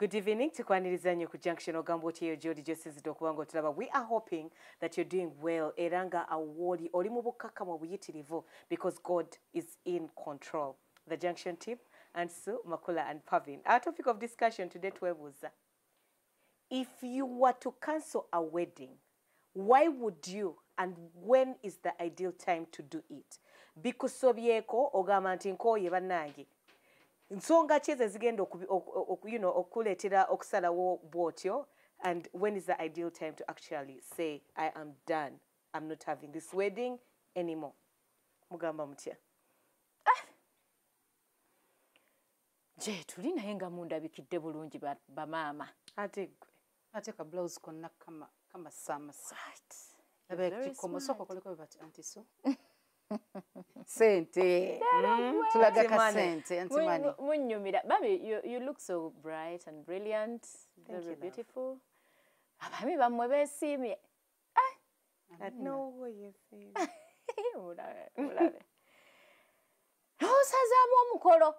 Good evening tukwaniriza nnyo ku junction eyo gyoli gyosizidde okuba nga otulaba we are hoping that you're doing well. Era nga awoli oli mu bukkakkamu obuyitirivu because god is in control. The junction team and so makula and pavin. Our topic of discussion today twebuuza if you were to cancel a wedding why would you and when is the ideal time to do it? Bikusobyeko ogamba nti nkooye bannange nsonga ki ezo ezigenda okubi- oku- oku- you know, okuleetera okusalawo bw'otyo? And when is the ideal time to actually say i am done. I'm not having this wedding anymore. Mugamba mutya? Gye tuli naye nga mundabikidde bulungi ba- bamaama ate gwe ate ka blouse konna kama kamasaamasa You're aba very kikomo smart. sooka okoleko bati antiso sente tulaga ka sente antimani Mu- munnyumira babi you, you look so bright and brilliant Thank very you, beautiful. Abaami bammwe beesiimye mulabe. n'osazaamu omukolo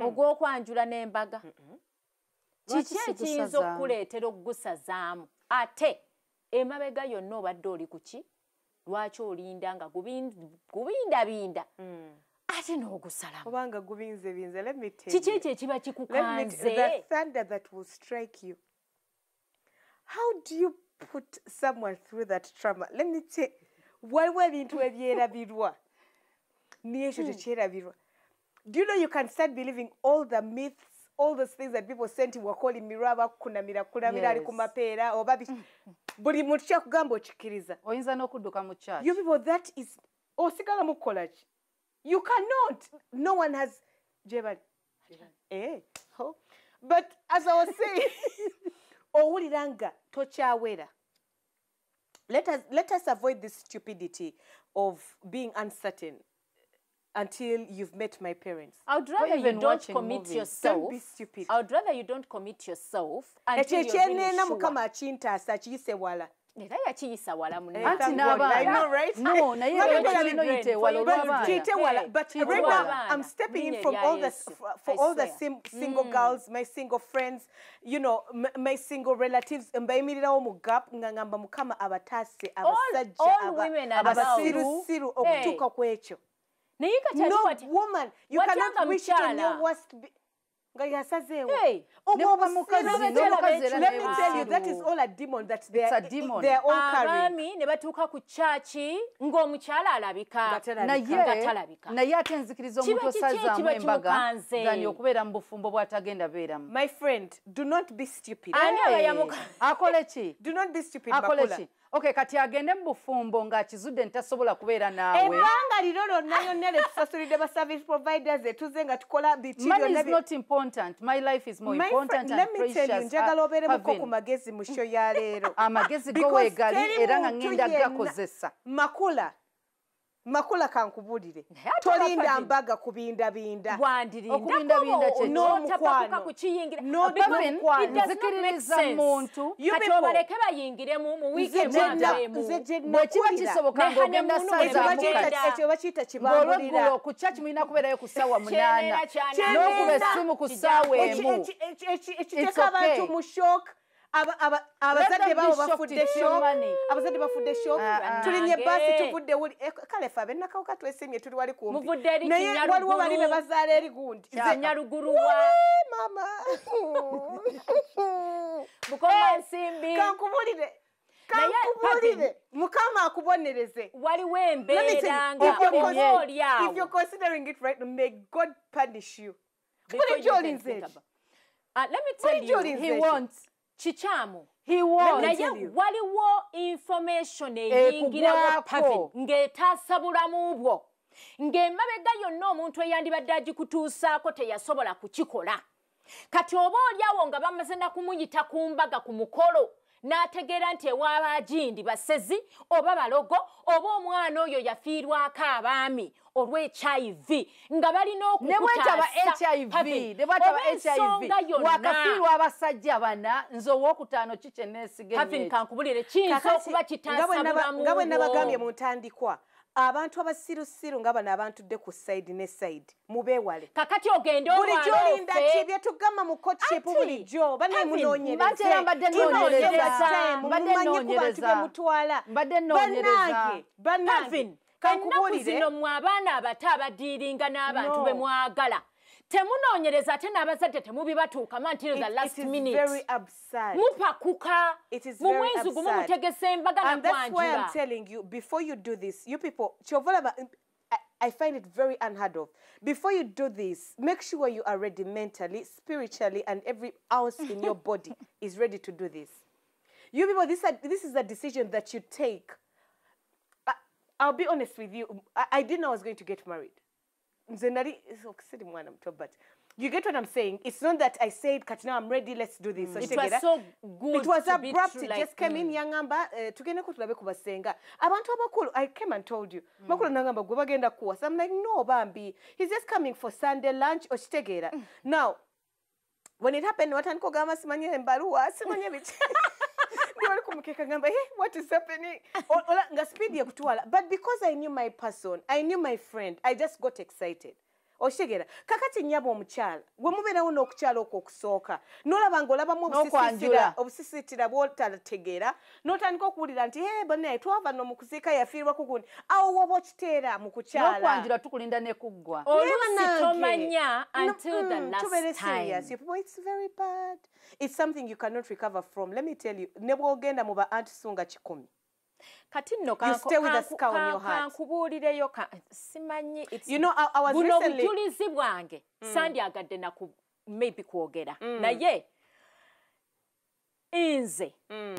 ogw'okwanjula n'embaga. Kiki ekiyinza okukuleetera okugusazaamu ate emabega yonna obadde oli ku ki lwaki olinda nga gubin- gubindabinda? Ate n'ogusalamu obanga gubinze binze kiki ekyo ekiba kikukanze. How do you put someone through that trauma? Let me tell waliwo ebintu ebyerabirwa. N'ekyo tekyerabirwa. Do you know you can start believing all the myths all those things that people sent wakolimirwa abakunamira kunamira ali ku Yes. mapeera oba biki buli muntu kyakugamba okikkiriza. Oyinza n'okudduka mu church you people that is osigala mukukola ki? You cannot. No one has jebali. Eh oh. but as i was saying owulira nga tokyawera. Let us, let us avoid this stupidity of being uncertain until you've met my parents I would rather you don't commit movies. yourself. Don't be stupid. I would rather you don't commit yourself ekyo until you're really sure. mukama akintaasa kiyise wala Era yakiyisa wala. Eh, Tite wala, now I'm stepping in from all the for, all the sim, single girls, my single friends, you know, my single relatives. Mbayimirirawo mu gap nga ngamba mukama abataase abasajja all aba- women are abasirusiru okutuuka ku ekyo. Naye kati ate No wati- woman, you cannot wish it on your worst. Nga yasazeewo. Abaami ne batuuka ku kyaki ng'omukyala alabika Nga talabika. naye Nga talabika. naye ate nzikiriza Kiba omuntu osazaamu ekiba embaga kimukanze? gani okubeera mu bufumbo bw'atagenda beeramu My friend, do not be stupid. Ani aba yamuka- akole ki Do not be stupid, akole ki okay kati agende mu bufumbo ng'akizudde ntasobola kubeera naawe. Ebbanga liro lyonna lyonna lye tusasulidde ba service providers etuze nga tukola biti money is not important. My life is more My important friend, and tell you precious njagala Ah, obeeremuko ku magezi mu show ya leero. Amagezi go Because weegali era nga yenna- gakozesa makula makula aba tolinda mbaga kubindabinda. Nzikiririza muntu. Kati obaleke bayingiremu mu wiiki Nze gye na- emwagaemu nze gye bwe kiba nakulira. kisoboka Ne ng'ogenda honeymoon ekyo sazaamu bagiyita- bakiyita- ng'olweggulo ku kyaki mulina kubeerayo ku ssaawa munaana. n'okuba essimu ku ssaawa emu. Ekiteeka abantu mu aba- abazadde shocked bafudde money. abazadde bafudde shock. Ah, ah. tulinye basi tuvudde wuli. Eh, kale fe abenakawuka twesimye tuli wali kumpi. Naye waliwo bali be bazaala eri gundi. Nze nyaluguluwa mama. Bukoma nsimbi. kankubulire. Naye, kankubulire. Mukama akubonereze. Waliwo embeera nga if you're olina con- oli if you're considering it right may god punish you. Gy'olinze think eki? tell you, gy'olinze he eki? wants kikyamu naye waliwo information eyingirawo Ekugwako. pavin ng'etaasa bulamu bwo. Ng'emabega yonna omuntu eyandibadde agikutuusaako teyasobola kukikola. Kati oba oliawo nga bamaze nakumuyita ku mbaga ku mukolo n'ategeera nti ewaaba agindi basezi oba balogo oba omwana oyo yafiirwako abaami nga balina okukutaasa. Hiv Pavin, ne bwetaba oba ensonga hiv yonna. wakafiirwa abasajja bana nze owokutaano kikyeneesiga Pavin, kankubulire kiyinza okuba nga naba- bulamu nga bwe nabagambye mu ntandikwa abantu abasirusiru nga bano abantudde ku side ne side mubeewale kakati ogende bulijjo olinda ki byetugamba mu kotship Ati, bulijjo Kevin, mbadde era mbadde noonyereza. Mbadde mumanyi ku bantu noonyereza. be mutwala Mbadde noonyereza. bannange bannange kankubulire zino mwe abaana abato abadiiringa n'abantu No. Temunoonyereza ate n'abazadde the It- last it is minute very absurd. mupakuka It is mu very mwezi gumu absurd. mutegesa embaga and that's why I'm telling you, before you do this, you people, Chovolaba, um, I, I find it very unheard of. Before you do this, make sure you are ready mentally, spiritually, and every ounce in your body is ready to do this. You people, this, are, this is a decision that you take. I, I'll be honest with you. I, I didn't know I was going to get married. Nze nali- so, siri mwana muto, but you get what I'm saying? It's not that I said, Kati, now I'm ready, let's do this. It Otegera? was so good It was abrupt. It like, just came in yangamba uh, tugendeko tulabe ku basenga. Abantu abakulu i came and told you. Bakulu nangamba gwe bagenda kuwasa i'm like no bambi. He's just coming for sunday lunch. Okitegeera. Now when it happened watandika ogamba simanye embaluwa simanye biki hey, eh, what is happening? But because i knew my person i knew my friend i just got excited okitegeera kakati nyaba omukyala? We mubeerawo n'okukyala okwo okusooka. N'olaba N'okwanjula. obusisitira obusisitira bwotalategeera n'otandika okuwulira nti he banaye twava no mu kuziika yafiirwako gundi. Awo woba okiteera mu kukyala. N'okwanjula tukulinda ne kuggwa. Mm, it's very bad it's something you cannot recover from. Let me tell you ne bw'ogenda mu ba antisunga kikumi kati nno kankubuulireyo ka- simanyi it's- you know I, I was buno recently obujulizi bwange sandyagadde naku maybe kwogera naye nze Mm.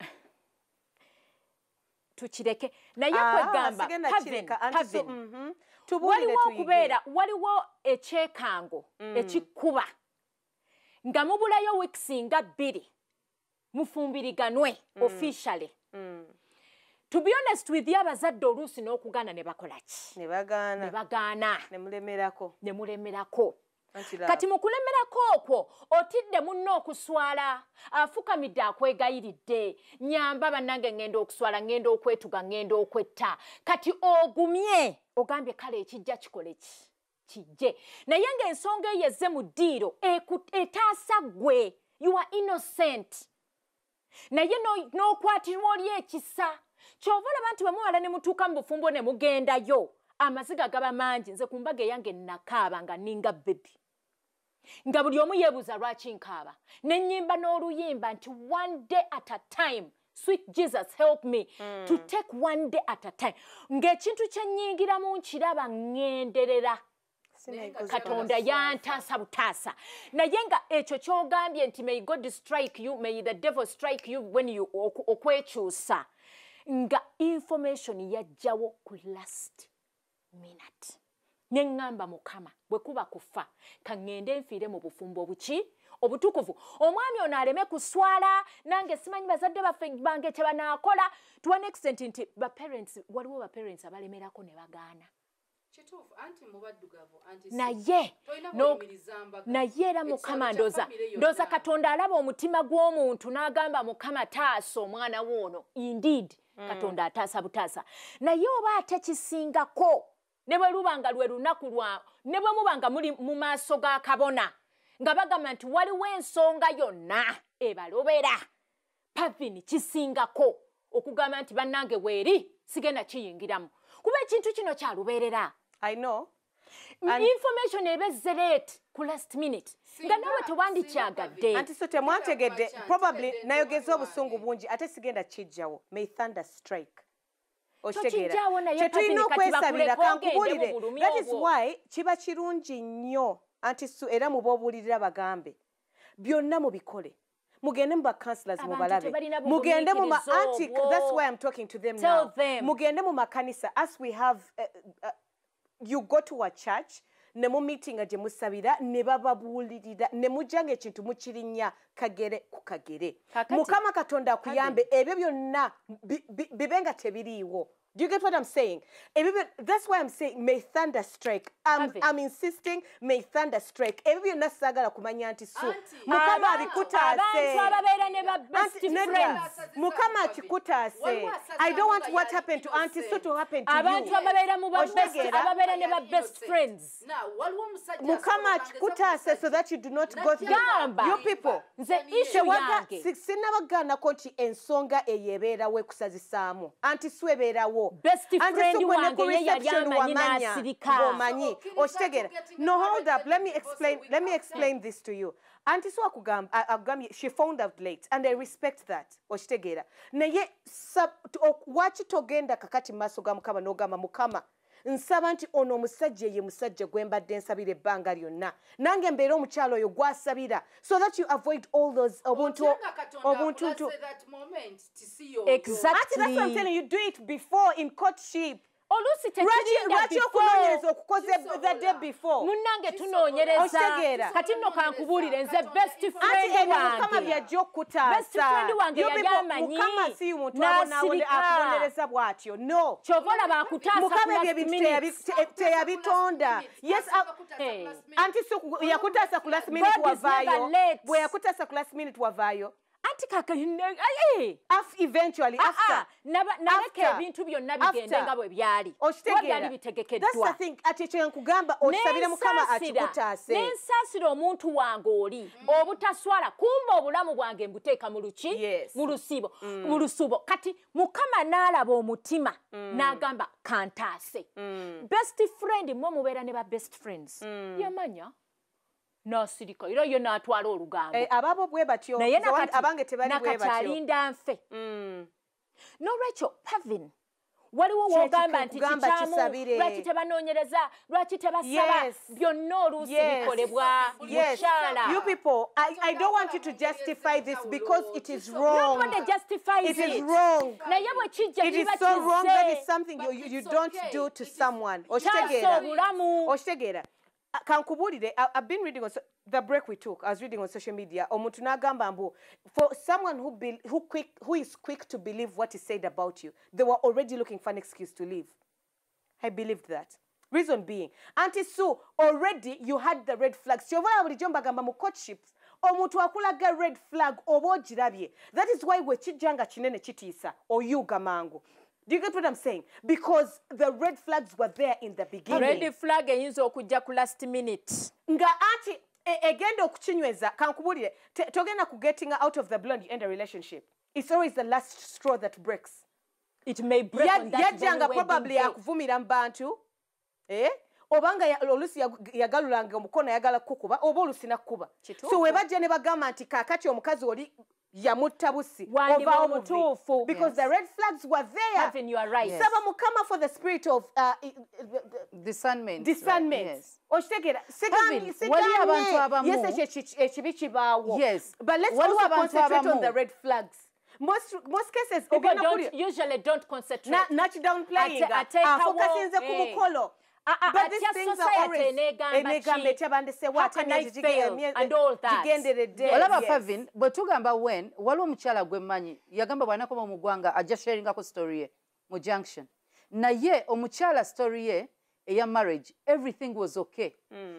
tukireke naye Ah, kwegamba sigenda Kevin, kireka, anti so- Kevin, mhm. Tubuulire waliwo tuyige. okubeera waliwo ekyekango ekikuba nga mubulayo wiikisi nga bbiri mufumbiriganwe officially Mm. To be honest with you abazadde oluusi n'okugaana ne bakola ki? Ne bagaana. Ne mulemerako. Kati mu kulemerako okwo otidde munno okuswala. Afukamidde akwegayiridde. Nyamba bannange ŋŋenda okuswala ŋŋenda okwetuga ŋŋenda okwetta. Kati ogumye ogambye kale ekijja kikole ki? Kijje. Naye ng'ensonga eyo ezze mu ddiiro eku- etaasa ggwe. You are innocent naye no- n'okwatirwa oli ekisa. Kyova olaba nti bwe muwala ne mutuuka mu bufumbo ne mugendayo amaziga gaba mangi nze ku mbaga eyange nakaaba nga ninga bebi nga buli omu yeebuuza lwaki nkaaba? Nenyimba n'oluyimba nti one day at a time sweet jesus help me mm. to take one day at a time. Ng'ekintu kyenyingiramu nkiraba ŋŋenderera katonda yantaasa butaasa naye nga ekyo kyogambye nti may god strike you may the devil strike you when you okwekyusa. Nga information yajjawo ku last minute. Neŋŋamba mukama bwe kuba kufa kaŋŋende nfiire mu bufumbo buki obutukuvu. Omwami ono aleme kuswala nange simanyi bazadde baffe bange kye banaakola. To an extent nti baparents waliwo baparents abalemerako ne bagaana kituufu anti mubaddugavu anti naye naye era mukama yonna. ndooza katonda alaba omutima gw'omuntu n'agamba mukama taasa omwana woono indeed katonda ataasa butaasa. Naye oba ate kisingako ne bwe luba nga lwe lunaku lwa ne bwe muba nga muli mu maaso ga kabona nga bagamba nti waliwo ensonga yonna ebalobera pavini kisingako okugamba nti bannange weeri sigenda kiyingiramu. Kuba ekintu kino kyalubeerera i know. Information eba ezzereeti ku last minute. Nga nawe tewandikyagadde anti so temwantegedde probably nayogeza obusungu bungi ate sigenda kijjawo may thunder strike. Tokijjawo naye kyetulina Pavini kati okwesabira mu bulumi that is why kiba kirungi nnyo anti su era mubaobuulirira bagambe. Byonna mubikole. Mugende mu Abantu mubalabe. mugende mu anti that's why i'm talking to them Tell now. them. mugende mu makanisa. As we have uh, uh, you go to a church ne mu meetinga gye musabira ne bababuulirira ne mujja ng'ekintu mukirinnya kagere ku kagere. Mukama katonda akuyambe ebyo byonna bi- bi- bibe nga tebiriiwo Do you get what I'm saying? Ebibyo- That's why I'm saying may thunder strike. I'm. I'm insisting may thunder strike. Ebibyo byonna saagala kumanya nti so Auntie, mukama abantu- abikutaase. abantu ababeera ne ba best Auntie, nedda, friends mukama akikutaase. I don't want what happened to Auntie so to happen to abantu you. ababeera mu ba best ababeera ne ba best friends mukama akikutaase so that you do not go through Gamba. you people nze issue Tewaga- yange si- sinnabagaanako nti ensonga eyo ebeerawo ekusazisaamu anti si ebeerawo Anti ng'omanyi So, start okitegeera getting no hold up. Let me explain let me explain this to you. Anti a- akugambye she found out late and i respect that. Okitegeera naye sa- t- ok- waki togenda kakati mu maaso ga mukama n'ogamba mukama nsaba nti ono omusajja ye musajja gwe mbadde nsabira ebbanga lyonna nange mbeere omukyalo oyo gwasabira so that you avoid all those obuntu obuntuntu Exactly. that's what I'm telling you do it before in courtship oluusi lwaki tekirinda lwaki okunoonyereza the day before? Munnange tunoonyereza. Kati nno kankubuulire nze best anti friend ebyo mukama wange. Byajja Best okutaasa friend wange yali amanyi, si muntu abonabone- n'asirika. akubonereza bw'atyo. No. Kyova olaba akutaasa mukama ku ebyo last ebintu minute. teyabi- te- teyabitonda. yes a- Hey. anti yakutaasa ku last minute wavaayo. bwe yakutaasa ku last minute wavaayo anti kaka Af- eventually Ah, after. ah, naba- naleka After. ebintu byonna After. bigende nga bwe byali byali that's the bitegekeddwa thing. Ati ekyo nkugamba osabire mukama Nensaasira- akikutaase nensaasira omuntu wange oli. Obutaswala kumba obulamu bwange mbuteeka mu luki Yes. mu lusibo mu lusubo. Kati mukama n'alaba omutima n'agamba kantaase. Best friend mwe mubeera ne ba best friends. Yamanya n'asirika era ye n'atwala olugambo Eh, abaabo bwe batyo naye nakati alinda nfe Mm. nolwekyo pavin waliwo wogamba nti kikyamu lwaki tebanoonyereza lwaki tebasaba Yes. byonna oluusi Yes. bikolebwa Yes, mukyala you people, I, I don't want you to justify this because it is wrong. nobody justifies It is it. wrong. naye bwe kijja It is kiba so wrong. That is something you, you, you don't do to is- someone. Okitegeera. Okitegeera. I've been reading on so, the break we took i was reading on social media omuntu n'agamba for someone who, be, who, quick, who is quick to believe what is said about you they were already looking for an excuse to leave I believed that. Reason being, Auntie Sue, already you had the red flags. Kyova bulijjo mbagamba mu courtships, omuntu red flag oba ogirabye. That is why we nga kinene kitiisa oyuga mangu. Do you get what I'm saying? Because the red flags were there in the beginning. red flag eyinza okujja ku last minute nga anti e- egenda okukinyweza kankubulire togenda ku getting out of the and you end a relationship. It's always the last straw that breaks. it may break Ya- on that yajjanga probably yakuvumira mu bantu eh? obanga ya- oluusi yagu- yagalulanga omukono ayagala kukuba oba oluusi nakkuba Kituufu. so we bajja ne bagamba nti kaakati omukazi oli yamutta busi buvi. omutuufu. because the red flags were there. Heaven, you are right. Yes. saba mukama for the spirit of uh, discernment. Discernment. Yes. okitegeera waliyo abantu abamu- yes ekyo eki- ekibi kibaawo Yes. but let's Waliwo also abantu concentrate on abamu- the red flags. Most, most cases People don't, usually don't concentrate. Na- notch down playing Ate- ateekawo, afokasinze ku eh. mukolo Ah, ah, But atya these things are always- emye- And all that. gigenderedde olaba yes. favin bwe tugamba wen waliwo omukyala gwe mmanyi yagamba bw'anakoba mu ggwanga ajja sharingako story ye mu junction. Naye omukyala story ye eya marriage everything was okay.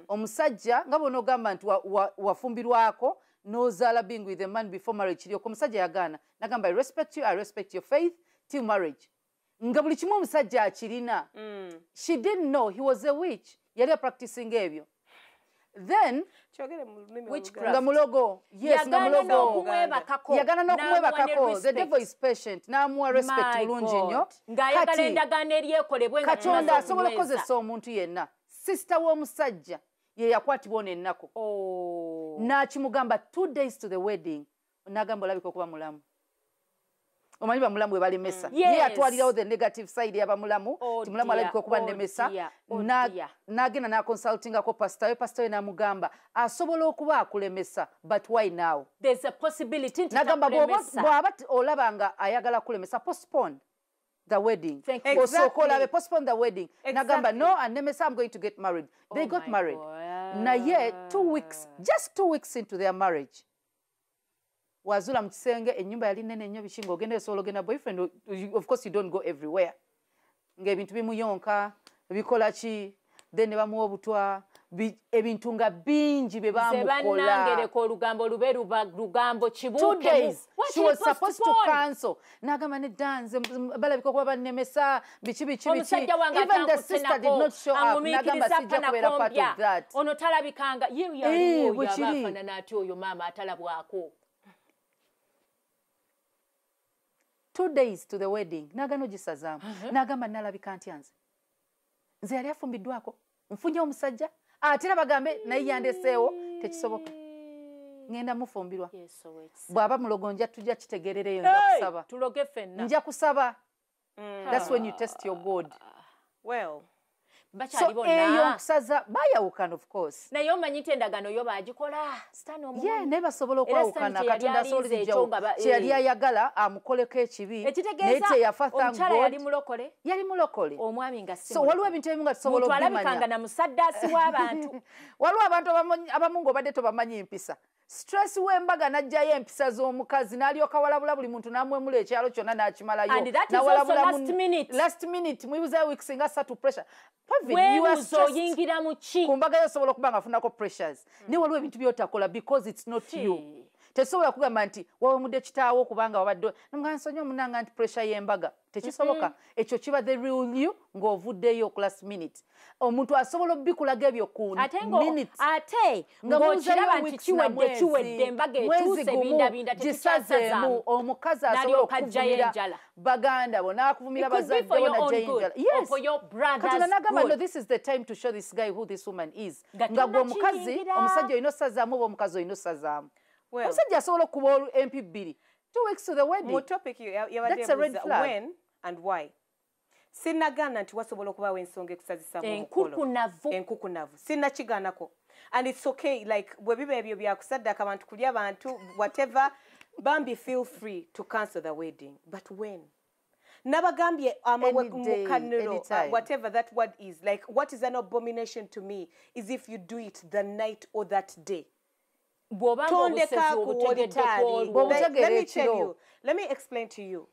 Omusajja nga bw'onoogamba nti wa- wa- wafumbirwako n'ozaala being with a man before marriage kiryoka omusajja yagaana. Nagamba i respect you i respect your faith till marriage nga buli kimu omusajja akirina. She didn't know. He was a witch. Yali apracticing ebyo. Then nga mulogo. Yes nga mulogo. n'okumwebakako yagana n'okumwebakako the devil is patient. N'amuwa respect My bulungi God. nnyo katonda asobola okukozesa omuntu yenna. Sisita w'omusajja ye yakwatibwa ono ennaku. Oh. n'akimugamba two days to the wedding. N'agamba olabika okuba mulamu omanyi bamulamu bwe balemesa Mm. ye Yes. yatwalirawo the negative side y'abamulamu Oh ti mulamu dear, alabika okuba oh nemesa oh dear. n'agenda n'akonsultingako pasita we pasita we n'amugamba asobola okuba akulemesa but why now nagamba bw'aba olaba nga ayagala kulemesa postpone the wedding Thank you. Exactly. olabe postpone the wedding nagamba Exactly. no anemesa i'm going to get married they Oh got married God. naye two weeks just two weeks into their marriage wazula mu kisenge ennyumba yali nene nnyo biki ng'ogenda esobola ogenda boyfriend of course you don't go everywhere. Ng'ebintu bimuyonka bikola ki? Then ne bamuwa obutwa bi- ebintu nga bingi bye ze bamukola. bannangereka olugambo lube luba lugambo cancel. N'agamba nedda nze m- balabika okuba bannemesa biki biki biki. Omusajja wange even the sister did not show up. n'agamba angumiikiriza sijja kubeera part of panakompya that. Ono talabikanga. Ye yaliwo oyo bwe aba kiri. afaanana ati oyo maama atalabwako two days to the wedding. N'agana ogisazaamu n'agamba nalabika ntya nze nze yali afumbiddwako nfunye omusajja. Ate era bagambe naye yandeseewo tekisoboka. Ŋŋenda mufumbirwa. Bw'aba mulogo nja tujja kitegeerereyo nja kusaba nja kusaba. Thats when you test your god. Well bakyali so eyo bonna nkusaza bayawukana of course. Naye omanyi nti endagano yo bagikola ye naye basobola okwawukana. katonda teyali asobola alinze ekyo okugyawo nga ba- kyeyali eh. ayagala amukoleko ekibi naye teyafa yali mulokole? Yali mulokole. Omwami nga so waliwo ebintu ebimu nga tusobola okubimanya. na musaddaasi w'abantu waliwo abantu abamu- ng'obadde tobamanyi empisa stress w'embaga n'ajjayo empisa z'omukazi n'alyoka walabula buli muntu n'amwemula ekyalo kyonna n'akimalayo. Last minute. last minute mwibuzayo weeks nga satu pressure. Oyingira mu ki? Ku mbaga yo osobola okuba nga afunako pressures. Naye waliwo ebintu byotakola because it's not you. Tesobola kugamba nti wawemudde kitaawo kubanga wabadde namugaa nsonyi omunanga nti pressure y'embaga tekisoboka ekyo kiba the real you ng'ovuddeyo ku last minute. Omuntu asobola obikulaga ebyo ku ate ng'okiraba nti kiwedde kiwedde embaga etuuse gumu, bindabinda gisazeemu tetukyasazaamu omukazi asobola okuvumira baganda bo n'akuvumira bazadde for bo najjayo enjala yes. katonda n'agamba no this is the time to show this guy who this woman is. Nga gwe omukazi omusajja olina osazaamu oba omukazi olina osazaamu? Omusajja asobola okuba empi bbiri two weeks to the wedding. That's a red flag. when and why? Sinagaana nti wasobola okubaawo ensonga ekusazisaamu Enkukunavu. enkukunavu. Sinnakigaanako and its okay like bwe biba ebyo byakusaddaka abantu kuli abantu whatever bambi feel free to cancel the wedding. But when? Nabagambye amawe Any day, mukaniro anytime. uh, whatever that word is like what is an abomination to me is if you do it the night or that day. Tondeka obusezi ku obutegeddeko walitali. olwo. Bw'obutegedde Like, let me tell ekiro. you let me explain to you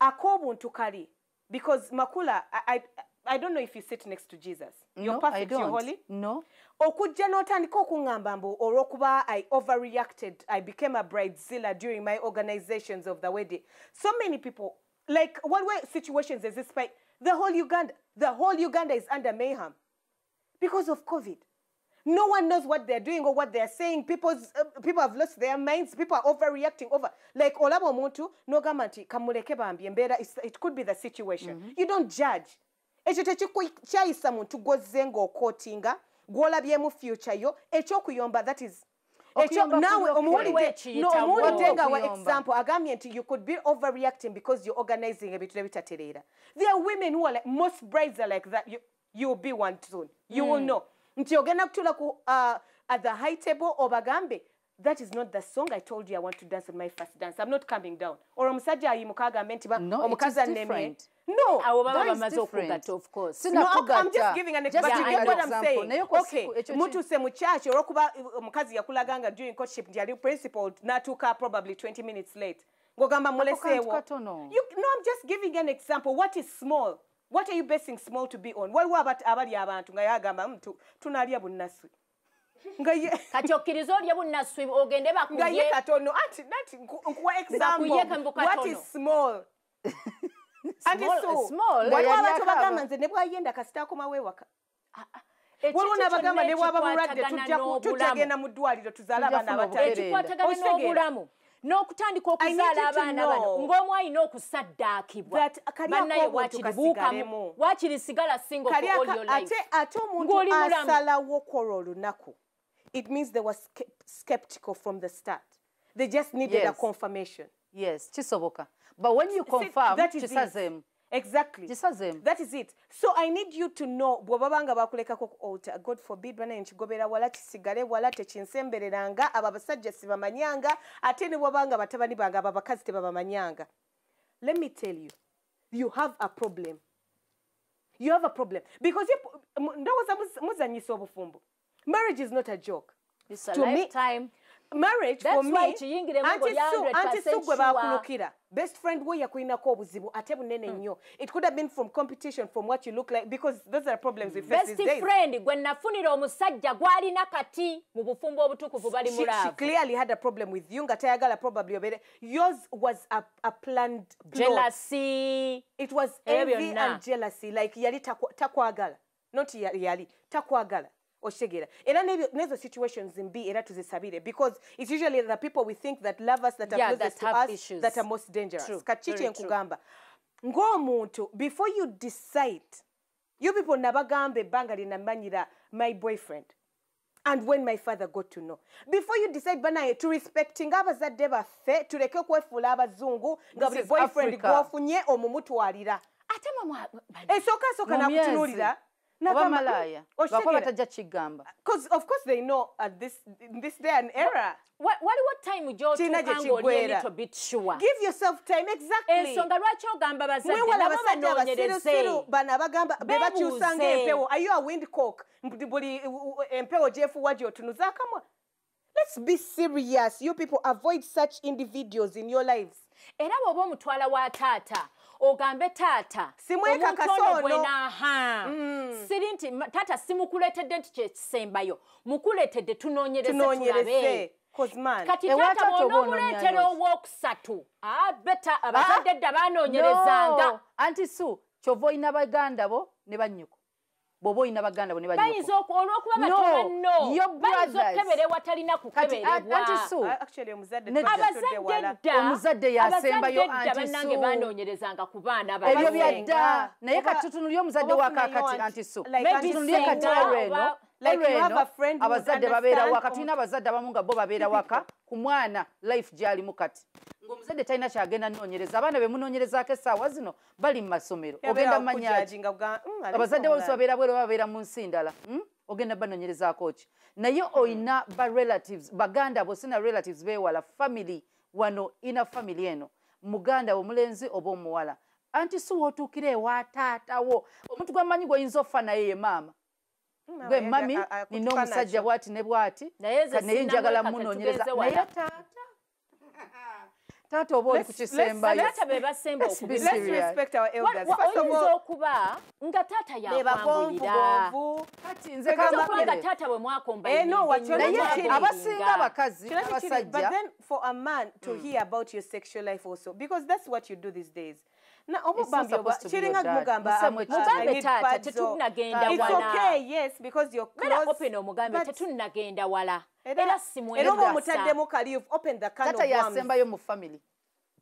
ak'obuntu kali because makula I, I, i don't know if you sit next to jesus. You're no, I perfect you're don't. holy. No. Okujja n'otandika okuŋŋamba mbu olw'okuba i overreacted i became a bridezilla during my organizations of the wedding. So many people like what were situations as this fight the whole uganda the whole uganda is under mayhem because of covid no one knows what they're doing or what they're saying. People's uh, people have lost their minds. People are overreacting over like olaba omuntu n'ogamba nti kamuleke bambi embeera it could be the situation. You don't judge. Ekyo tekikyayisa muntu gwozze ng'okootinga gw'olabyemu future yo ekyokuyomba that is ekyo Okuyomba naawe kuli okay. omuwulidde Waliwo no omuwulidde nga wa example agambye nti you could be overreacting because you're organizing a ebintu ebitatereera there are women who are like most brides are like that. You, you'll be one soon. You will know nti ogenda kutuula ku uh, at the high table obagambe that is not the song i told you i want to dance on my first dance i'm not coming down or omusajja ayimuka agambe nti ba- No, it omukazi different. no awo baba That is bamaze different. okugatta of course Sina- No, I'm- I'm just giving an Just example. get an what I'm saying? Kwa Okay, ki- mutuse mu kyaki olwokuba omukazi yakulaganga during courtship nti yali principal n'atuuka probably 20 minutes late ng'ogamba muleseewo. You- no i'm just giving an example what is small what are you basing small to be on? Waliwo abali abantu nga yagamba "Mm, tu- tunaalya bunnaswi kati okkiriza olye bunnaswi ogende nga ye katono. Anti nati nku- nkuwa example. what is small? Anti small, waliwo abantu akaaba. bagamba nze ne bwayenda kasita akomawo ewaka Ekyo waliwo kyonna n'abagamba ne bwaba ekikwatagana tujja genda mu ddwaliro tuzaale abaana funa abataali obutereeda. ekikwatagana Okitegeera? n'obulamu n'okutandika I need okuzaala you to abaana bano know ng'omu alina okusaddaakibwa that kali bannaye ak'obuntu waakiri buukamu kasigalemu. waakiri sigala single kali for all aka- your life ate ate omuntu Ng'oli mulamu. asalawo kola olunaku it means they were ske- skeptical from the start they just needed a Yes. confirmation yes kisoboka but when you confirm that is it. kisazeemu exactly. That is it. So i need you to know bwe babanga bakulekako ku altar god forbid bana nkigobera wala kisigale wala tekinsembereranga abo abasajja sibamanyanga ate ne bwabanga batabani bange abo abakazi tebabamanyanga. Let me tell you you have a problem. You have a problem. Because ndowooza muz- muzanyisa obufumbo. Marriage is not a joke. It's a to me- lifetime marriage for That's why me anti 100% anti Sue gwe sure. baakulukira best friend we yakulinako obuzibu ate bunene nnyo. It could have been from competition from what you look like because those are problems we face best these days. friend gwe nafunira omusajja gwalina kati mu bufumbo obutukuvu bali she, she mulaavu clearly had a problem with you nga tayagala probably obere. Yours was a, a planned plot. jealousy. It was envy and jealousy like yali takwa- takwagala. Not ya- yali takwagala okitegeera era n'ezo situations mbi era tuzisabire because it's usually the people we think that love us that are Yeah, closest that to us issues. that are most dangerous. True, true. kyenkugamba ng'omuntu before you decide you people nabagamba ebbanga linamanyira my boyfriend and when my father got to know. Before you decide banaye to respecting abazadde baffe tuleke okwefuula abazungu nga buli boyfriend gw'ofunye omumutwalira ate mamwa esooka asooka Mu myezi. nakutunuulira malaaya lwakuba because batajja kigamba of course they know at this, in this day and era. waliwo time give yourself time exactly. Ensonga lwaki ogamba bazadde mwewala nabo abasajja abasirusiru bano abagamba be bakyusa Beebuuze. ngaempewo are you a wind cock Buli- buli uh, uh, empewo gyefuwa gyotunuza akamwa? Let's be serious. You people avoid such individuals in your lives. Era bw'oba omutwala wa taata ogambe taata Simwekakasa omuntu ono ono. gwe naaha siri nti taata simukuleetedde nti kyekisembayo mukuleetedde tunoonyereze tunoonyereze tulabe kati taata bw'onoomuleetera onoonyayo ki? owookusatu beta abazadde dda baanoonyerezanga. No, anti su kyova olina baganda bo ne bannyuko bw'oba olina baganda bo ne bannyuko bayinza oku- olw'okuba No, batono your bayinza okukebera ewatalina kati a- anti kukeberebwa su Uh, actually omuzadde Ne- tujja tudde abazadde wala. dda. Omuzadde yasembayo Sue. baanoonyerezanga ku baana ebyo byadda naye Oba- kati tutunulye omuzadde oba wa funayo kakati anti- anti su like Maybe anti tutunulye Sue kati olweno who abazadde babeera waka tulina abazadde abamu nga bo babeera waka ku mwana life gy'alimu kati ng'omuzadde talina kyagenda nnoonyereza abaana be munoonyerezaako essaawa zino bali mu masomero. Ogenda manyaki okujudginga kuga- mm, abazadde bose babeera bwero babeera mu nsi ndala mm? ogenda banoonyerezaako ki? Naye oyina ba relatives baganda bo sina relatives beewala family wano ina family eno muganda omulenzi oba omuwala. Anti si wootuukira ewa taatawo omuntu gwamanyi gw'oyinza okufa naye ye maama? Mm, gwe mami nina omusajja bwati ne bwati Naye njagala munoonyereza naye tugenze taata taata oba oli ku Let's- kisembayo taata be basemba okubisa let's respect our elders. Wa- wa- first of all okuba nga taata bagonvu yakwanguyira gonvu kati nze oyinza okuba nga taata bwe mwakomba Eh, no, what abasinga abakazi Kino kikiri, but abasajja then for a man to hear about your sexual life also because that's what you do these days na oba It's not bambi oba supposed to be kiringa your dad. mugamba Musamwe ekitabo. I Mugambe need taata, pads or- tetunnagenda It's wala. okay, yes, because you're beera close, open omugambe but- tetunnagenda wala era era era oba simwegasa omutaddemu kali you've opened the can taata of worms. yasembayo mu family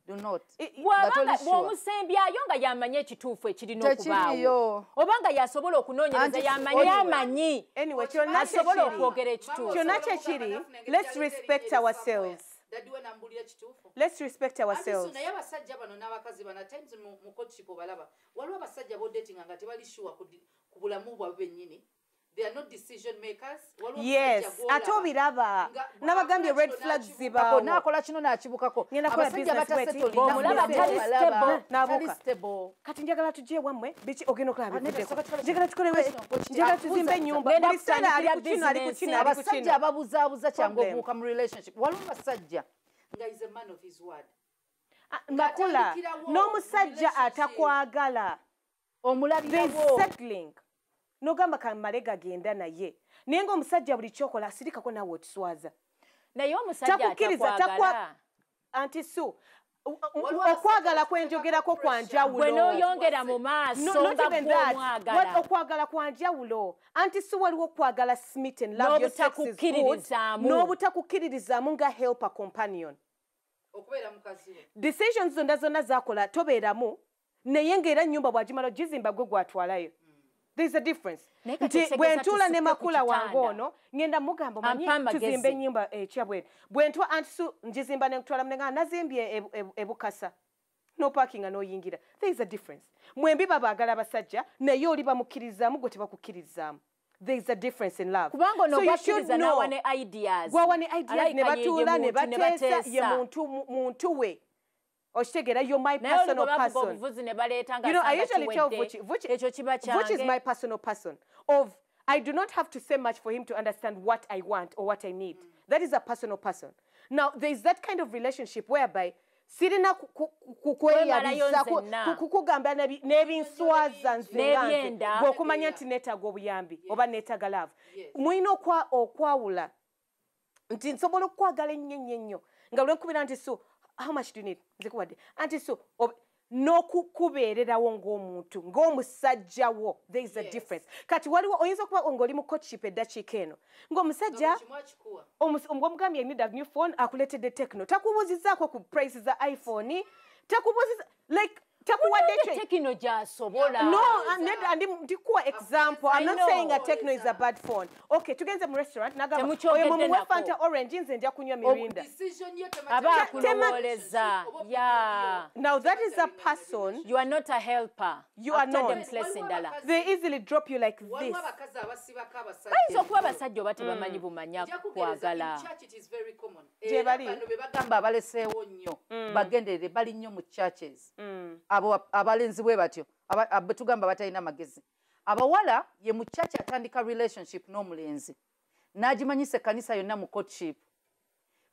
do not I- i- Nga toli bw'abanga sure. bw'omusembyayo nga yamanye ekituufu ekirina Tekiriyo. okubaawo oba nga yasobola okunoonyereza Anti- yamanye anyway. amanyi anyway kyonna asobole kyekiri. okwogera ekituufu kyonna kyekiri let's respect ourselves let's respect ourselves. naye abasajja bano n'abakazi bano times mu courtship obalaba waliwo abasajja bodatinga nga tebali sure ku bulamu bwabwe bennyini they are not decision makers. Yes. ate obiraba nabagambye red n'akibukako, zibaawo n'akola kino n'akibukako kati njagala tujje wammwe biki ogenda okulaba Ah, bivuddeko soka tukole njagala Ah, ali ku abasajja ababuzaabuza kyangu Problem. obuuka mu relationship. Waliwo abasajja nga is a man of his word. Ah, nakula Ng'atandikirawo n'omusajja atakwagala omulabirawo nogamba kamale gagenda naye. Naye ngaomusajja buli kyokola asirikako naawe otuswaza naye omusajja Takukkiriza, anti su okwagala kwenjogerako kwa gwe njawulo. N'oyongera mu maaso No, not nga even that. What- gw'omwagala okwagala kwa njawulo. Anti si waliwo okwagala smith and N'obutakukkiririzaamu. nga help a companion decisions zonna zonna zakola tobeeramu. Naye ng'era ennyumba bw'agimala ogizimba gwe gwatwalayo there's a difference. Nti bwe ntuula ne ku makula wange ono ngenda mugamba Ampa manyi amagezi. tuzimba ennyumba ekya bwene bwe ntwa antisu ngizimba nekutwala munenga nazimbye e- e- ebukasa. Nopakinga n'oyingira there is a difference. Mwembi babaagala abasajja naye oli bamukkiririzaamu gwe tebakukkiririzaamu there is a difference in love. Kubanga ono So you should gwakkiriza know. n'awa ne ideas. Gwawa ne ideas ne batuula ne bateesa ye muntu mu- muntu we okitegeera yo my personal person. you know, I usually tell Vuchi, Vuchi, Vuchi is my personal person. Of I do not have to say much for him to understand what I want or what I need. That is a personal person. Now, there is that kind of relationship whereby sirina ku- ku- ku- Kwemalayo kweyabisa ku- nzenna. ku- kukugamba nebi- n'ebinswaza nze nga nze. N'ebyenda. bw'okumanya nti neetaaga obuyambi oba neetaaga laavu mulina okwa- okwawula nti nsobola okukwagala ennyo ennyo ennyo nga lwenkubira nti so how much do you need? Nzikuwadde anti so n'okukubeererawo ng'omuntu ng'omusajja wo there is a difference. Kati waliwo oyinza okuba ng'oli mu coachship eddakiika eno ng'omusajja omus- omugambye need a new phone akuleetedde tekno takubuuzizaako ku price za iphone? Takubuuziza like takuwadde tekino gyasobola no ndikuwa example. I'm not saying a techno is a bad phone. Okay tugenze mu restaurant nagamba Temukyogedde oyo mumuwe fanta orange nze nja kunywa mirinda. aba Tema- akulowoleza ya now that is a person. You are not a helper You are After not. them place endala they easily drop you like this. bayinza okuba abasajja oba tebamanyi bumanya kwagala Gye bali. bano be bagamba abaleseewo nnyo. Bagenderere bali nnyo mu churches abo abalenzi bwe batyo aba- abo tugamba batalina magezi. Abawala ye mu church atandika relationship n'omulenzi n'agimanyisa ekkanisa yonna mu courtship.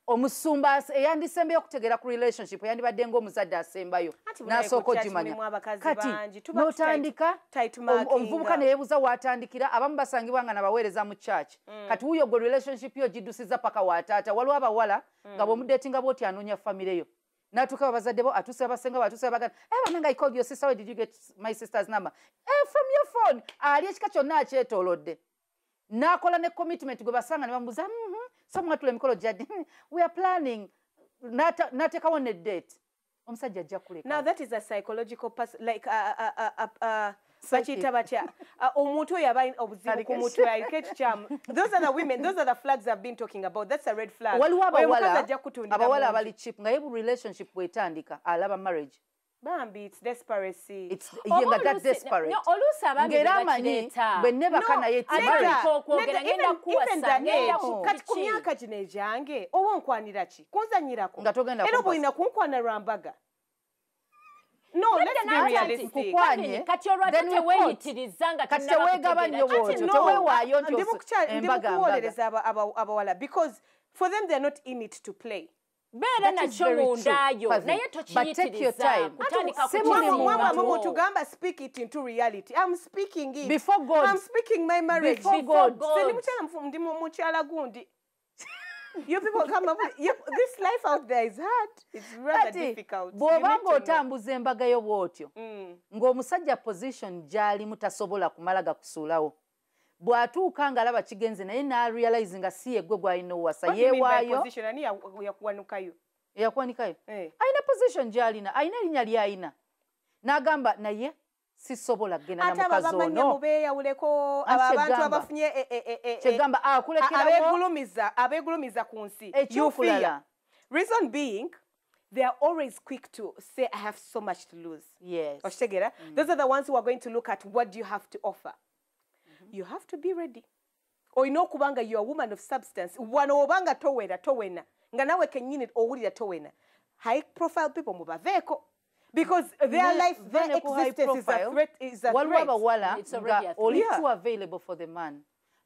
Omusumba eyandisembeyo okutegeera ku relationship eyandibadde ng'omuzadde asembayo n'asooka ogimanya. kati n'otandika omuvubuka nga. ne yeebuuza waatandikira abamu basangibwa nga nabaweereza mu church. Kati wuyo gwe relationship yo giddusiza paka wataata waliwo abawala nga bw'omuddeetinga bwoti anoonya famire yo natuuka babazadde bo atuuse abasenga batuuse bagana eh bananga i called your sister where did you get my sister's number? Eh from your phone. Ali ekika kyonna akyetoolodde. N'akola ne commitment gwe basanga ne bamubuuza "Mhm, so mwatula emikolo gyaddi "Hmm, we are planning. N'ateekawo ne date. Omusajja ajja kuleka now that is a psychological person like uh, uh, uh, uh, uh, Psychic. Bakiyita batya? Uh, omuntu oyo aba obuzibu ku mutwe aliko ekikyamu those are the women those are the flags i've been talking about. That's a red flag. Waliwo abawala abali chip nga ye bu relationship bwetandika alaba marriage. Bambi it's desperation It's- Oba ye nga that desperate. no, oluusi abaami ng'era amanyi bwe ne baka No, naye kati ku myaka gino egyange oba onkwanira ki? Kunzanyirako era kumpasa. oba olina kunkwana lwambaga no let's be realistic kati olwate then we nga Kati kutegeera. bw'otyo, Kati tewe- no. teweewaayo nti ndi osu- mukukyali- ndi embaga mukuwolereza aba- abawala because for them they're not in it to play beera is nakyo very true, mundayo cousin. naye But take your time. kutandika Si Mwaba- muli mu mwaba bantu. mwe mutugamba speak it into reality i'm speaking it Before God. i'm speaking my marriage Before God. Se ndi mukyala mufu- ndi mu- mukyala gundi you people come up you, this life out there is hard it's rather kati difficult You bw'oba need to know. ng'otambuza embaga yo bw'otyo Mm. ng'omusajja position gy'alimu tasobola kumala gakusuulawo bw'atuuka ng'alaba kigenze naye n'arealize nga si yeggwe gw'alina owasa yeewaayo yakuwanukayo eyakuwanikayo Eh. alina position gy'alina alina erinnya ly'alina n'agamba naye sisobola kgenda na ate mukazi ono mubeeyawuleko Anti abo abantu abafunye e- e- e- e- e- kyegamba a- akulekerawo abeegulumiza abeegulumiza ku nsi. You ekyokulala reason being they are always quick to say i have so much to lose. Yes. Okitegeera those are the ones who are going to look at what do you have to offer. You have to be ready. Olina okuba nga you are a woman of substance. Wano obanga towera towena. Nga nawe kennyini owulira towena. High profile people mubaveeko because their Ne- life their vane ku high existence is a profile, threat is a waliwo threat abawala It's already nga a threat. oli Yeah. too available for the man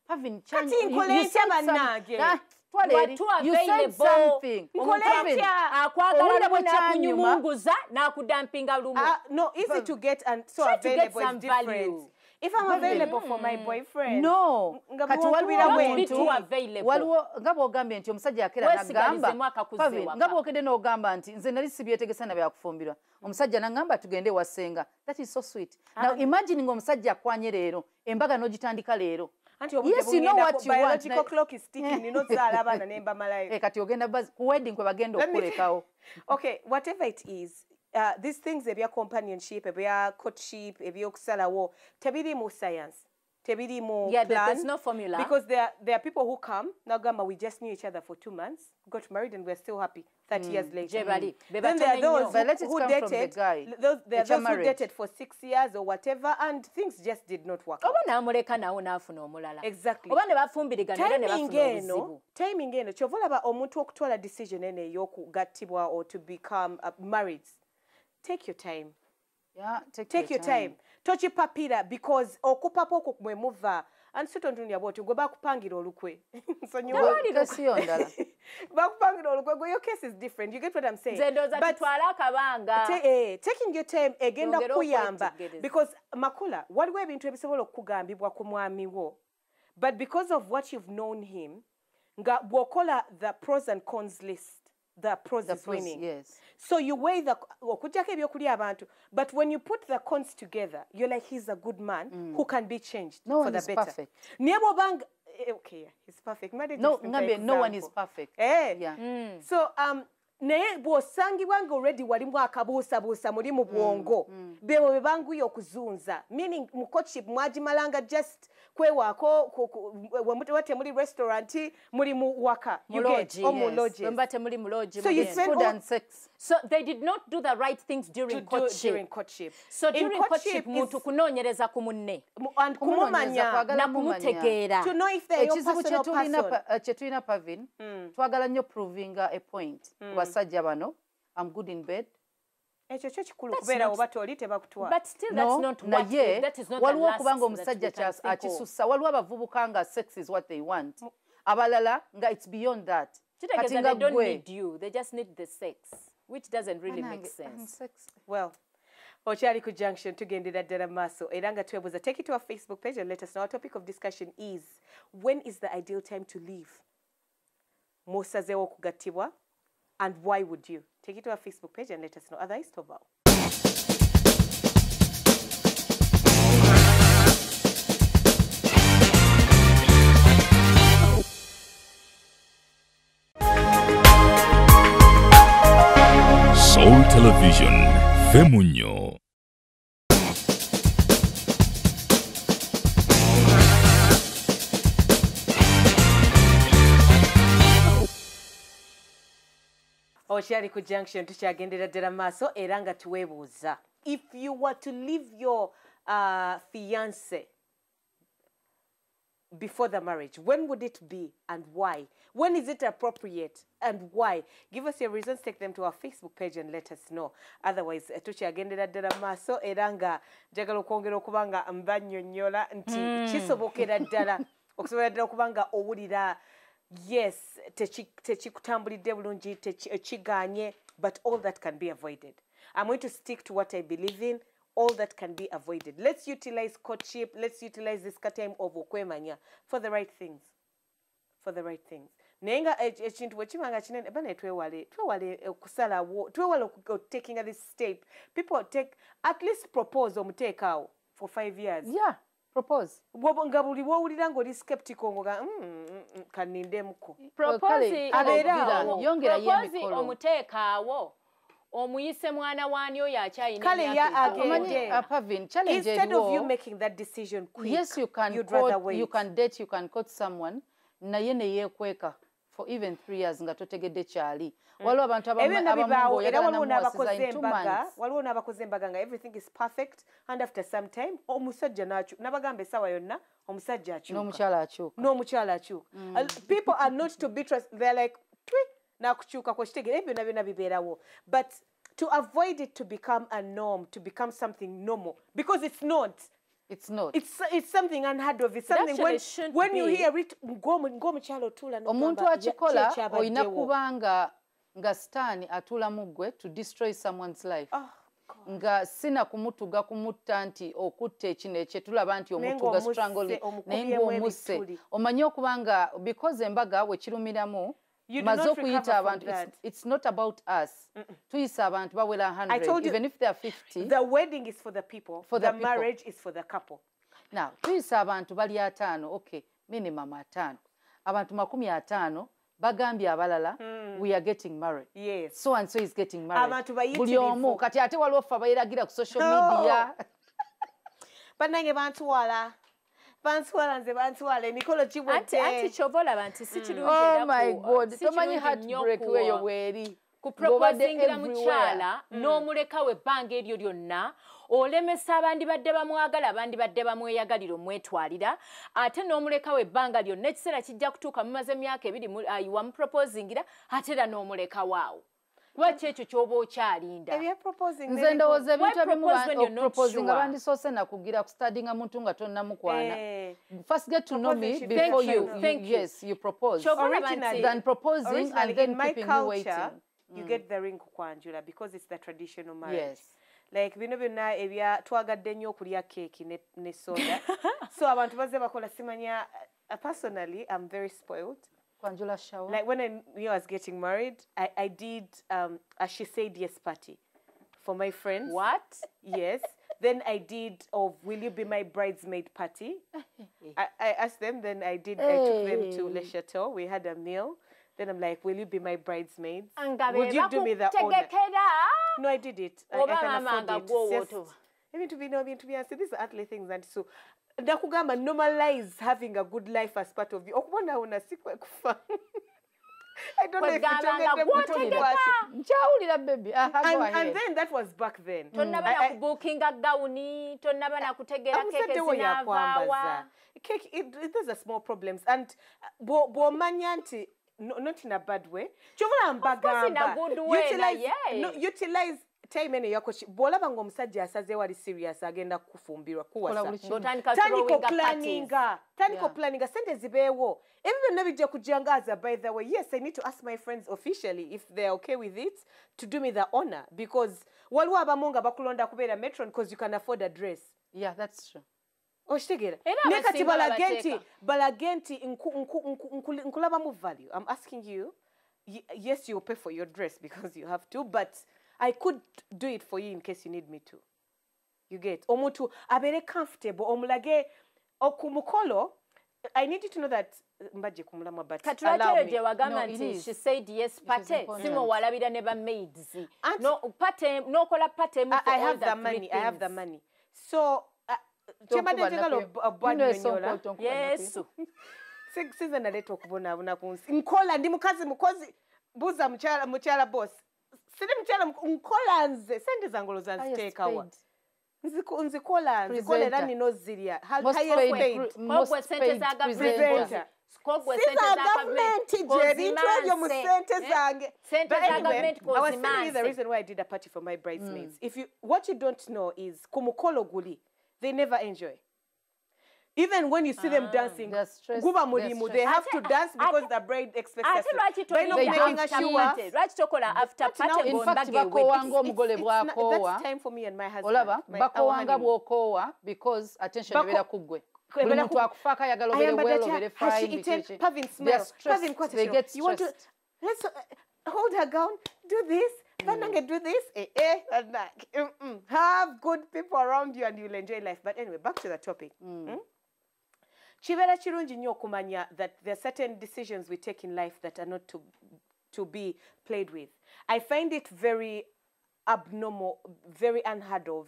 Pavin, Chan- Kati you- nkole you ntya said some- bannange? Ah, twala You eri. are too You said available. something. Nkole Pavin, ntya? akwagala owulira lumu bwe kyanyuma, n'akunyumunguza n'akudampinga lumu Uh, no, easy to get and so Try to get available some is different. value. If I'm available for my boyfriend, no. kati waliwo be bwentu. too available. waliwo nga bwogambye nti omusajja yakera Weesigalizemu nagamba. akakuze Pavin, waka. nga bwokedde n'ogamba nti nze nali sibyetegesa na byakufumbirwa. Omusajja nagamba tugende wasenga. That is so sweet. Now imagine ng'omusajja akwanye leero embaga n'ogitandika leero. Anti obudde Yes, you know what you want, biological na- clock is ticking, ninozaala abaana ne mbamalayo. Eh, kati ogenda wedding kwe bagenda Let me- okukulekawo okay whatever it is uh, these things ebya companionship ebya courtship ebyokusalawo tebiri mu science tebiri mu Yeah, plan there's no formula. because there, there are people who come nagamba we just knew each other for two months got married and we're still happy 30 years later. Be then there are those who, who the dated guy. those, there are those who marriage. dated for six years or whatever and things just did not work oba n'amuleka nawo n'afuna omulala Exactly. oba ne bafumbirigana era ne bafuna obuzibu timing eno kyova olaba omuntu okutwala decision eno ey'okugattibwa or to become uh, married take your time. Yeah, take your time. time. tokipapira because okupapa okwo mwe muva. Ansitontundya bwoti gwe bakupangira olukwe. Nsonyiwa Tewali kesiyo ndala bakupangira olukwe. Gwe your case is different. You get what i'm saying? But- tutwale akabanga Te- eh, taking your time egenda kukuyamba okwetegereza. because makula waliwo ebintu ebisobola okukugambibwa ku mwami wo. But because of what you've known him nga bw'okola the pros and cons list the pros The is pros, winning yes. so you weigh the okugjako ebyokulya abantu but when you put the cons together you're like he's a good man who can be changed No for one the is better perfect. naye bw'obanga eh, okay he's perfect Might no just use ngambye the no one is perfect Eh. Yeah. so um naye bw'osangibwa nga already walimu akabuusabuusa muli mu bwongo beebo be banguya okuzunza meaning mu courtship mwagimalanga just kwewaako ku- ku- we temuli restaurant muli mu waka. You get or mu yes. lodges So you spend food and sex. So they did not do the right things during courtship. during courtship. So In during courtship muntu kunoonyereza ku munne. And kumumanya. na kumutegeera. to know if they're your personal person. pa- eh, pavin twagala nnyo provinga a point. Ku basajja bano am good in bed ekyo kyo kikulu That's kubeera not- oba toli tebakutwala but still that's no not what naye that is not the waliwo last okubanga that omusajja we can kyas- think of. akisussa waliwo abavubuka nga sex is what they want. Abalala nga it's beyond that. Kati kitegeeza nga they don't gwe need you. They just need the sex which doesn't really make Banange, I'm sense. sex. well okyali ku junction tugendera ddala mu maaso. Era nga twebuuza take it to our facebook page and let us know. Our topic of discussion is when is the ideal time to leave? Musazeewo okugattibwa and why would you? Take it to our facebook page and let us know. Otherwise tobao Soul Television, Femunyo. Okyali ku junction tukyagendera ddala maaso era nga tuweebuuza. If you were to leave your uh, fiance before the marriage when would it be and why? When is it appropriate and why? Give us your reasons take them to our facebook page and let us know. Otherwise eh, tukyagendera ddala maaso era nga njagala okwongera okuba nga mbanyonnyola nti kisobokera ddala okusobora ddala okuba nga owulira yes teki- tekikutambulidde bulungi teki- kiganye but all that can be avoided. I'm going to stick to what i believe in. All that can be avoided. Let's utilize courtship. Let's utilize this time of okwemanya for the right things. For the right things. Naye nga eki- ekintu bwe kiba nga kinene bane twewale twewale okusalawo twewale oku- taking this step. People take at least propose omuteekaawo for five years. Yeah propose nga buli bwowulira ngaoli skeptical ngoga "Mm, mm, mm, kanindemuko Proposi abeera omu- awo. Yongerayo proposi emikolo. omuteekaawo omuyise mwana waani oyo akyayina Kale emyaka ya egiwera. agende. omanyi pavin challenge instead of you can date you can court someone naye neyeekweka for even three years nga totegedde kyali. Waliwo abantu waliwo n'abakoze embaga nga everything is perfect and after some time omusajja n'akyu nabagamba essaawa yonna omusajja akyuka. N'omukyala akyuka. N'omukyala akyuka. Uh, people are not to be trust they're like twi nakukyuka kwekitegeera ebyo byonna byonna bibeerawo but to avoid it to become a norm to become something normal because it's not it's not it's, it's something unheard of it's something when, shouldn't when you be. hear it ng'omu- ng'omukyala otuula omuntu n'ogamba, "Ya- akikola ki ekyabaddewo?" olina kuba nga nga sitaani atuula mu ggwe to destroy someone's life Oh, God. nga sina kumutuga kumutta nti okutta ekino ekye tulaba nti Naye omutuga strangle naye omukubyemu ng'omusse ebituli. omanye okuba nga because embaga wekirumiramu You do maze not okuyita abantu it's, it's not about us. Tuyisa abantu bawera I told 100 you- even if they are 50 The wedding is for the people. For the, the people. marriage is for the couple. now tuyisa abantu bali ataano okay minimum ataano. Abantu makumi ataano bagambye abalala hmm. we are getting married. Yes. so and so is getting married. Abantu buli omu kati ate waliwo ffe abayiragira ku social No. media. Bannange bantwala bantwala nze bantwala emikolo anti anti giwedde kyova olaba nti si kirungi oh god si tomanyi heartbreak ku- weyo bweri ku Ng'obadde proposingira everywhere. mukyala n'omulekawo ebbanga eryo lyonna olemesa abandibadde bamwagala abandibadde bamweyagalira omwetwalira. Ate n'omulekawo ebbanga lyonna ekiseera kijja kutuuka mumaze emyaka ebiri mu- ayi wamuproposingira ate era n'omulekawo awo lwaki ekyo ky'oba okyalinda? Ebya proposing nze ndowooza ebintu Why ebimu propose when you're not proposinga sure? bandisoose nakugira kustadinga muntu nga tonnamukwana. Eh, first get to know me before you, you, you thank you. yes you propose. Than proposing and then in my you culture waiting. you get the ring kwanjula because it's the traditional marriage. Yes. Like bino byonna ebya twagadde nnyo okulya keeki ne, ne soda. So abantu bazze bakola simanya uh, personally i'm very spoiled kwanjula shower like when I knew I was getting married, I, I did um, a she said yes party for my friends. what Yes. Then I did of will you be my bridesmaid party? I, I asked them. Then I did. I took them to Le Chateau. We had a meal. Then I'm like, will you be my bridesmaids? Would you do me the honor? No, I did it. I, I can afford it. gwe It's just- owootova. ebintu bino ebintu byansi these are earthly things and so ndakugamba normalize having a good life as part of you. Okubonawona si kwe kufa. I don't know if Kwegamba nga nkyogedde mu gw'otegeka. bwaki. nkyawulira baby. Aha go and, ahead. and then that was back then. Tonnaba I- I- nakubuukinga gawuni tonnaba nakutegera keeke omusajde wo yakwambaza zinaavaawa cake it, it, those are small problems. And uh, bwo- bw'omanya nti no, not in a bad way. Kyobula mbagamba in a good way, utilize, naye. no, utilize time eno yako ki- bw'olaba ngaomusajja asaze wali serious agenda kufumbirwa Kola kuwasa buli kimu. ng'otandika tandika throwing up parties. oplaninga tandika oplaninga sente zibeewo. Ebyo byonna bijja kujjangaza by the way. Yes i need to ask my friends officially if they're okay with it to do me the honor because waliwo abamu nga bakulonda kubeera metron because you can afford a dress. Yeah that's true. Okitegeera Era naye kati balage nti balage nti nku- nku- nku- nku- nkulabamu value. I'm asking you yes you'll pay for your dress because you have to but i could do it for you in case you need me to you get omuntu abeere comfortable omulage o- ku mukolo i need you to know that mbajje ku mulamwa but me. gye wagamba No, it nti is. she said yes pate important. si mwewalabira ne bamaids Anti- No, pate n'okola pate emu I, have the money i have the things. money so uh, kyembadde njagala obwannyonnyola yesu Si- size naleeta okubonaabona ku nsi nkola ndi mukazi mukozi buuza mukyala mukyala boss siri mukyala nkola nze sente zange oloza nziteekawa Nziku- nzikola nzikola era Presenter. nina ozirya Ha- Most highest paid paid. pre- Kogwe most sente paid za Presenter. gavumenti kogwe si sente za za gavumenti gye ebintu ebyo mu sente zange. Sente But za anyway, gavumenti I was telling you the kozimanse. reason why I did a party for my bridesmaids. If you what you don't know is ku mukolo guli they never enjoy. Even when you see them dancing, They're stressed- guba they're mulimu, they have to Ate- dance because ate- the bride expects us ate to. lwaki By not They making don't us have sure. party lwaki tokola after But now, party in in fact ng'ombaga bakowanga It's- omugole it's not- bwakoowa That's time for me and my husband. olaba my- our bakowanga honeymoon. bwokoowa because attention Bako- ebeera ku ggwe Kwe- buli ebeera muntu ku- akufaako ayagala I obeere am well Badacha. obeere Has she fine eaten? biki Pavin They're smell. stressed. Pavin kwata they kino. get You want to stressed let's uh, hold her gown, do this, Banange do this, eh, eh, and that. Mm-mm. Have good people around you and you'll enjoy life. But anyway, back to the topic. Mm? Kibeera kirungi nnyo that there are certain decisions we take in life that are not to, to be played with. I find it very abnormal very unheard of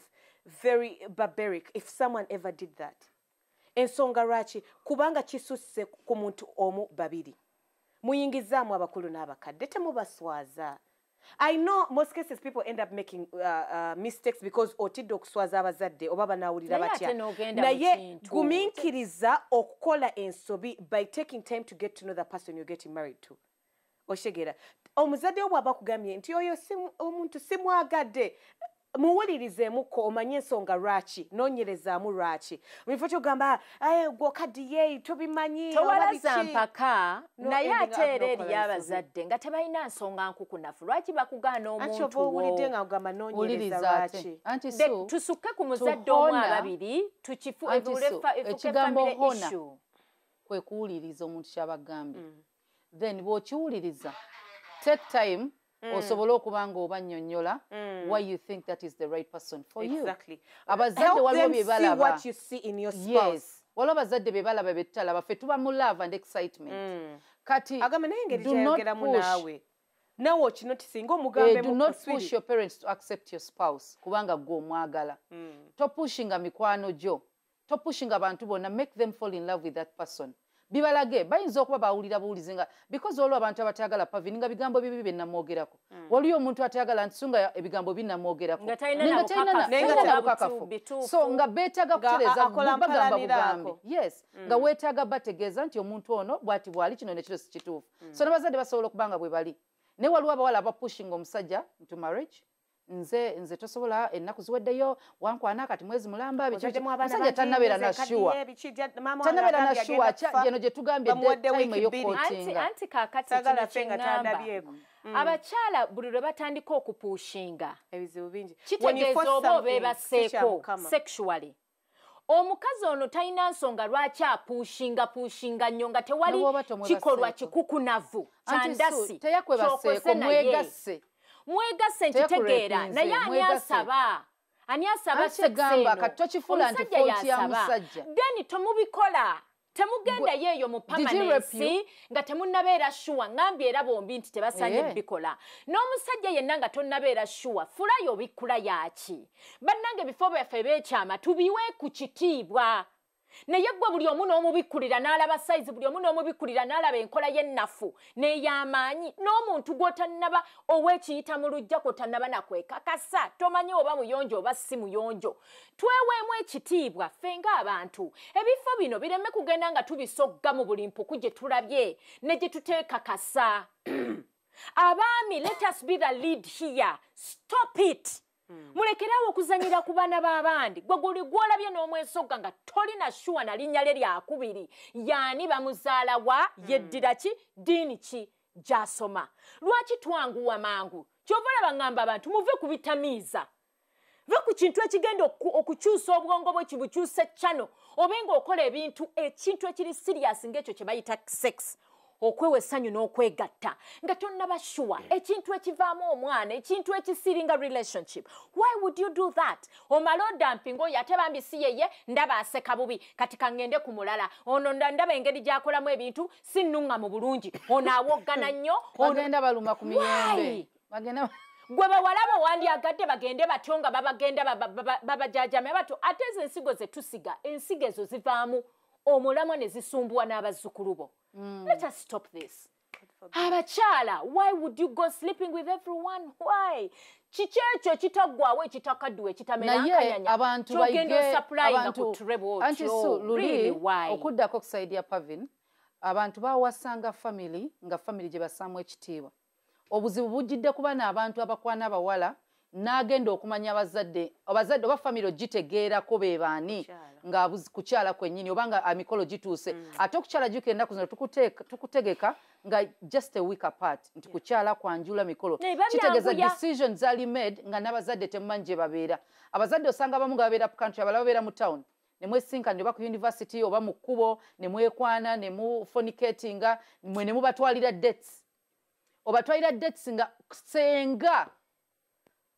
very barbaric if someone ever did that. Ensonga lwaki kubanga kisusse ku muntu omu babiri. Muyingizaamu abakulu n'abakadde temubaswaza i know most cases people end up making uh, uh, mistakes because otidde okuswaza abazadde oba banaawulira Naye batya. naye kintu. gumiikiriza okukola ensobi by taking time to get to know the person you're getting married to. Oshegera. Omuzadde wo bw'aba kugambye nti oyo omuntu simwagadde muwulirizeemuko omanye ensonga lwaki? Noonyerezaamu lwaki? Mufo kyogamba gwokadiye tobimanyi towalaza biki." mpaka. Naye ate era n'okola eriyo ensobi. abazadde nga tebalina nsonga nkukunafu lwaki bakugaana anti oba omuntu wo owulidde nga ogamba noonyereza lwaki? Tusukke ku muzadde omu ababiri ekigambo issue. kwe kuwuliriza omuntu kyabagambye. Then bw'okiwuliriza take time osobole okuba nga obannyonnyola why you think that is the right person for you? Abazadde waliwo bye balaba. yes. waliwo abazadde be balaba be tutalaba ffe tuba mu love and excitement. Kati agamba naye engeri gyayogeramu naawe. Naawe okinotisinga Eh, omugambe do not push your parents to accept your spouse kubanga gwe omwagala. Topushinga mikwano gyo topushinga abantu bonna make them fall in love with that person bibalage bayinza okuba bawulira buwulizi nga because waliwo abantu abatayagala pavini nga bigambo bibi byenamwogerako waliyo omuntu atayagala nti so nga ebigambo binamwogerako Nga talina Naye na nga talina na- bukakafu. Naye nga talina na ta- bukakafu. bituufu. so nga beetaaga Nga kutereeza a- akola bagamba bugambi. yes. Nga weetaaga bategeeza nti omuntu ono bwati bwali kino nekiro si kituufu. So n'abazadde basobola okuba nga bwe bali. Naye waliwo abawala abapushinga omusajja into marriage nze nze tosobola ennaku ziweddeyo wankwana kati mwezi mulamba omusajja tannabeera bangi, nze nashuwa kaddiye, biki gya- maama wange tannabeera agambye nashuwa agenda kufa. geno gye tugambye time wiiki bbiri. anti, ey'okootinga anti kakati Saagala kino ffe nga kyeŋŋamba. tandabyeko. abakyala buli lwe batandika okupuushinga ebizibu bingi. When you kitegeeza force oba obeebaseeko sexually. Omukazi ono talina nsonga lwaki apuushinga puushinga nnyo nga tewali kikolwa kikukunavu kyandasi Sue, teyakwebaseeko nkitegeera pinze, naye ani asaba? Ani asaba Anti sex egamba, eno? kati tokifuula nti Omusajja fault ya y'asaba. then temubikola. Temugendayo eyo mu pamanensi nga temunnabeera shuwa ngambye era bombi nti tebasaanye Eh. bikola n'omusajja yenna nga tonnabeera shuwa fulayo obikkula yaki bannange ebifo byaffe b'ekyama tubiwe ku kitiibwa naye gwe buli omu n'omubikkulira n'alaba sayizi buli omu n'omubikkulira n'alaba enkola y'ennafu n'ey'amaanyi n'omuntu gw'otannaba ow'ekiyita mu lujja kw'otannaba nakwekakasa tomanyi oba muyonjo oba si muyonjo. Tweweemu ekitiibwa ffe ng'abantu ebifo bino bireme kugenda nga tubisogga mu buli mpuku gye tulabye ne gye tuteekakasa. Abaami let us be the lead here. Stop it mulekerawo okuzanyira ku baana b'abandi gwe guli gwolabye n'omwesogga nga tolina shuwa na linnya lye lyakubiri yaani bamuzaala wa yeddira ki? Diini ki? Gy'asoma. Lwaki twanguwa mangu? Kyova olaba ŋŋamba abantu muve ku bitamiiza. Ve ku kintu ekigenda oku- okukyusa obwongo bwe kibukyusa eccano obe ng'okola ebintu ekintu ekiri siriyasi ng'ekyo kye bayita sex okwewa essanyu n'okwegatta. Nga tonnaba shuwa ekintu ekivaamu omwana ekintu ekisiringa relationship. Why would you do that? Omale odampinga oyo ate bambi si yeye ndaba aseka bubi. Kati kaŋŋende ku mulala. Ono nda- ndaba engeri gy'akolamu ebintu si nnuŋŋamu bulungi. Ono awoggana nnyo bagenda baluma ku miyembe. Gwe bawalaba wandyagadde bagende batyo nga babagenda baba- baba- babajajame batyo. Ate ezo ensigo ze tusiga ensigo ezo zivaamu omulamwa ne zisumbuwa n'abazzukulu bo let us stop this. Abakyala why would you go sleeping with everyone? Why? Kiki ekyo ekitaggwawo ekitakadduwa naye ekitamenankanyanya abantu kyogenda baige osaplayinga ku abantu turebo anti otyo su luli really why? okuddako okusaidia pavin abantu bawasanga family nga family gye bassaamu ekitiibwa. Obuzibu bujjidde kuba n'abantu abakwana abawala n'agenda okumanya abazadde abazadde oba family ogitegeerako be baani Kukyala. nga kukyala kwennyini oba nga emikolo gituuse. Ate okukyala juka ennaku zino tukutegeka nga just a week apart nti kukyala kwanjula mikolo. Ne, kitegeeza decision zali made nga n'abazadde temumanyi gye babeera. Abazadde osanga abamu nga babeera ku country abalala babeera mu town. Ne mwesinkana oba ku university oba mu kkubo ne mwekwana ne mufonicatinga mwe ne mubatwalira dates. Obatwalira dates nga senga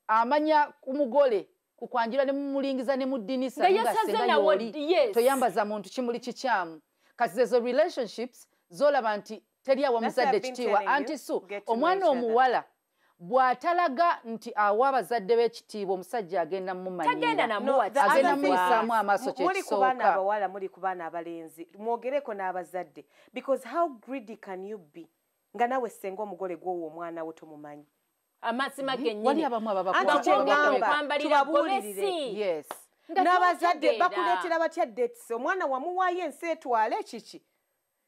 amanya ku mugole ku kwanjula ne mumulingiza ne y'oli yes. toyambaza muntu kimuli kikyamu. Kati ezo relationships zolaba nti teri awa muzadde you, anti su omwana omuwala bw'atalaga nti awa abazadde b'ekitiibwa omusajja agenda Tagenda mumumanyira namu No, Muwa the agenda other thing muyisaamu is, amaaso mu- kye muli ku baana abawala muli ku baana abalenzi. Mwogereko n'abazadde. Because how greedy can you be? Nga nawe senga omugole gw'owo omwana wo tomumanyi amazima yes. Nga n'abazadde bakuleetera batya dates omwana wamuwaayo ensi etwale kiki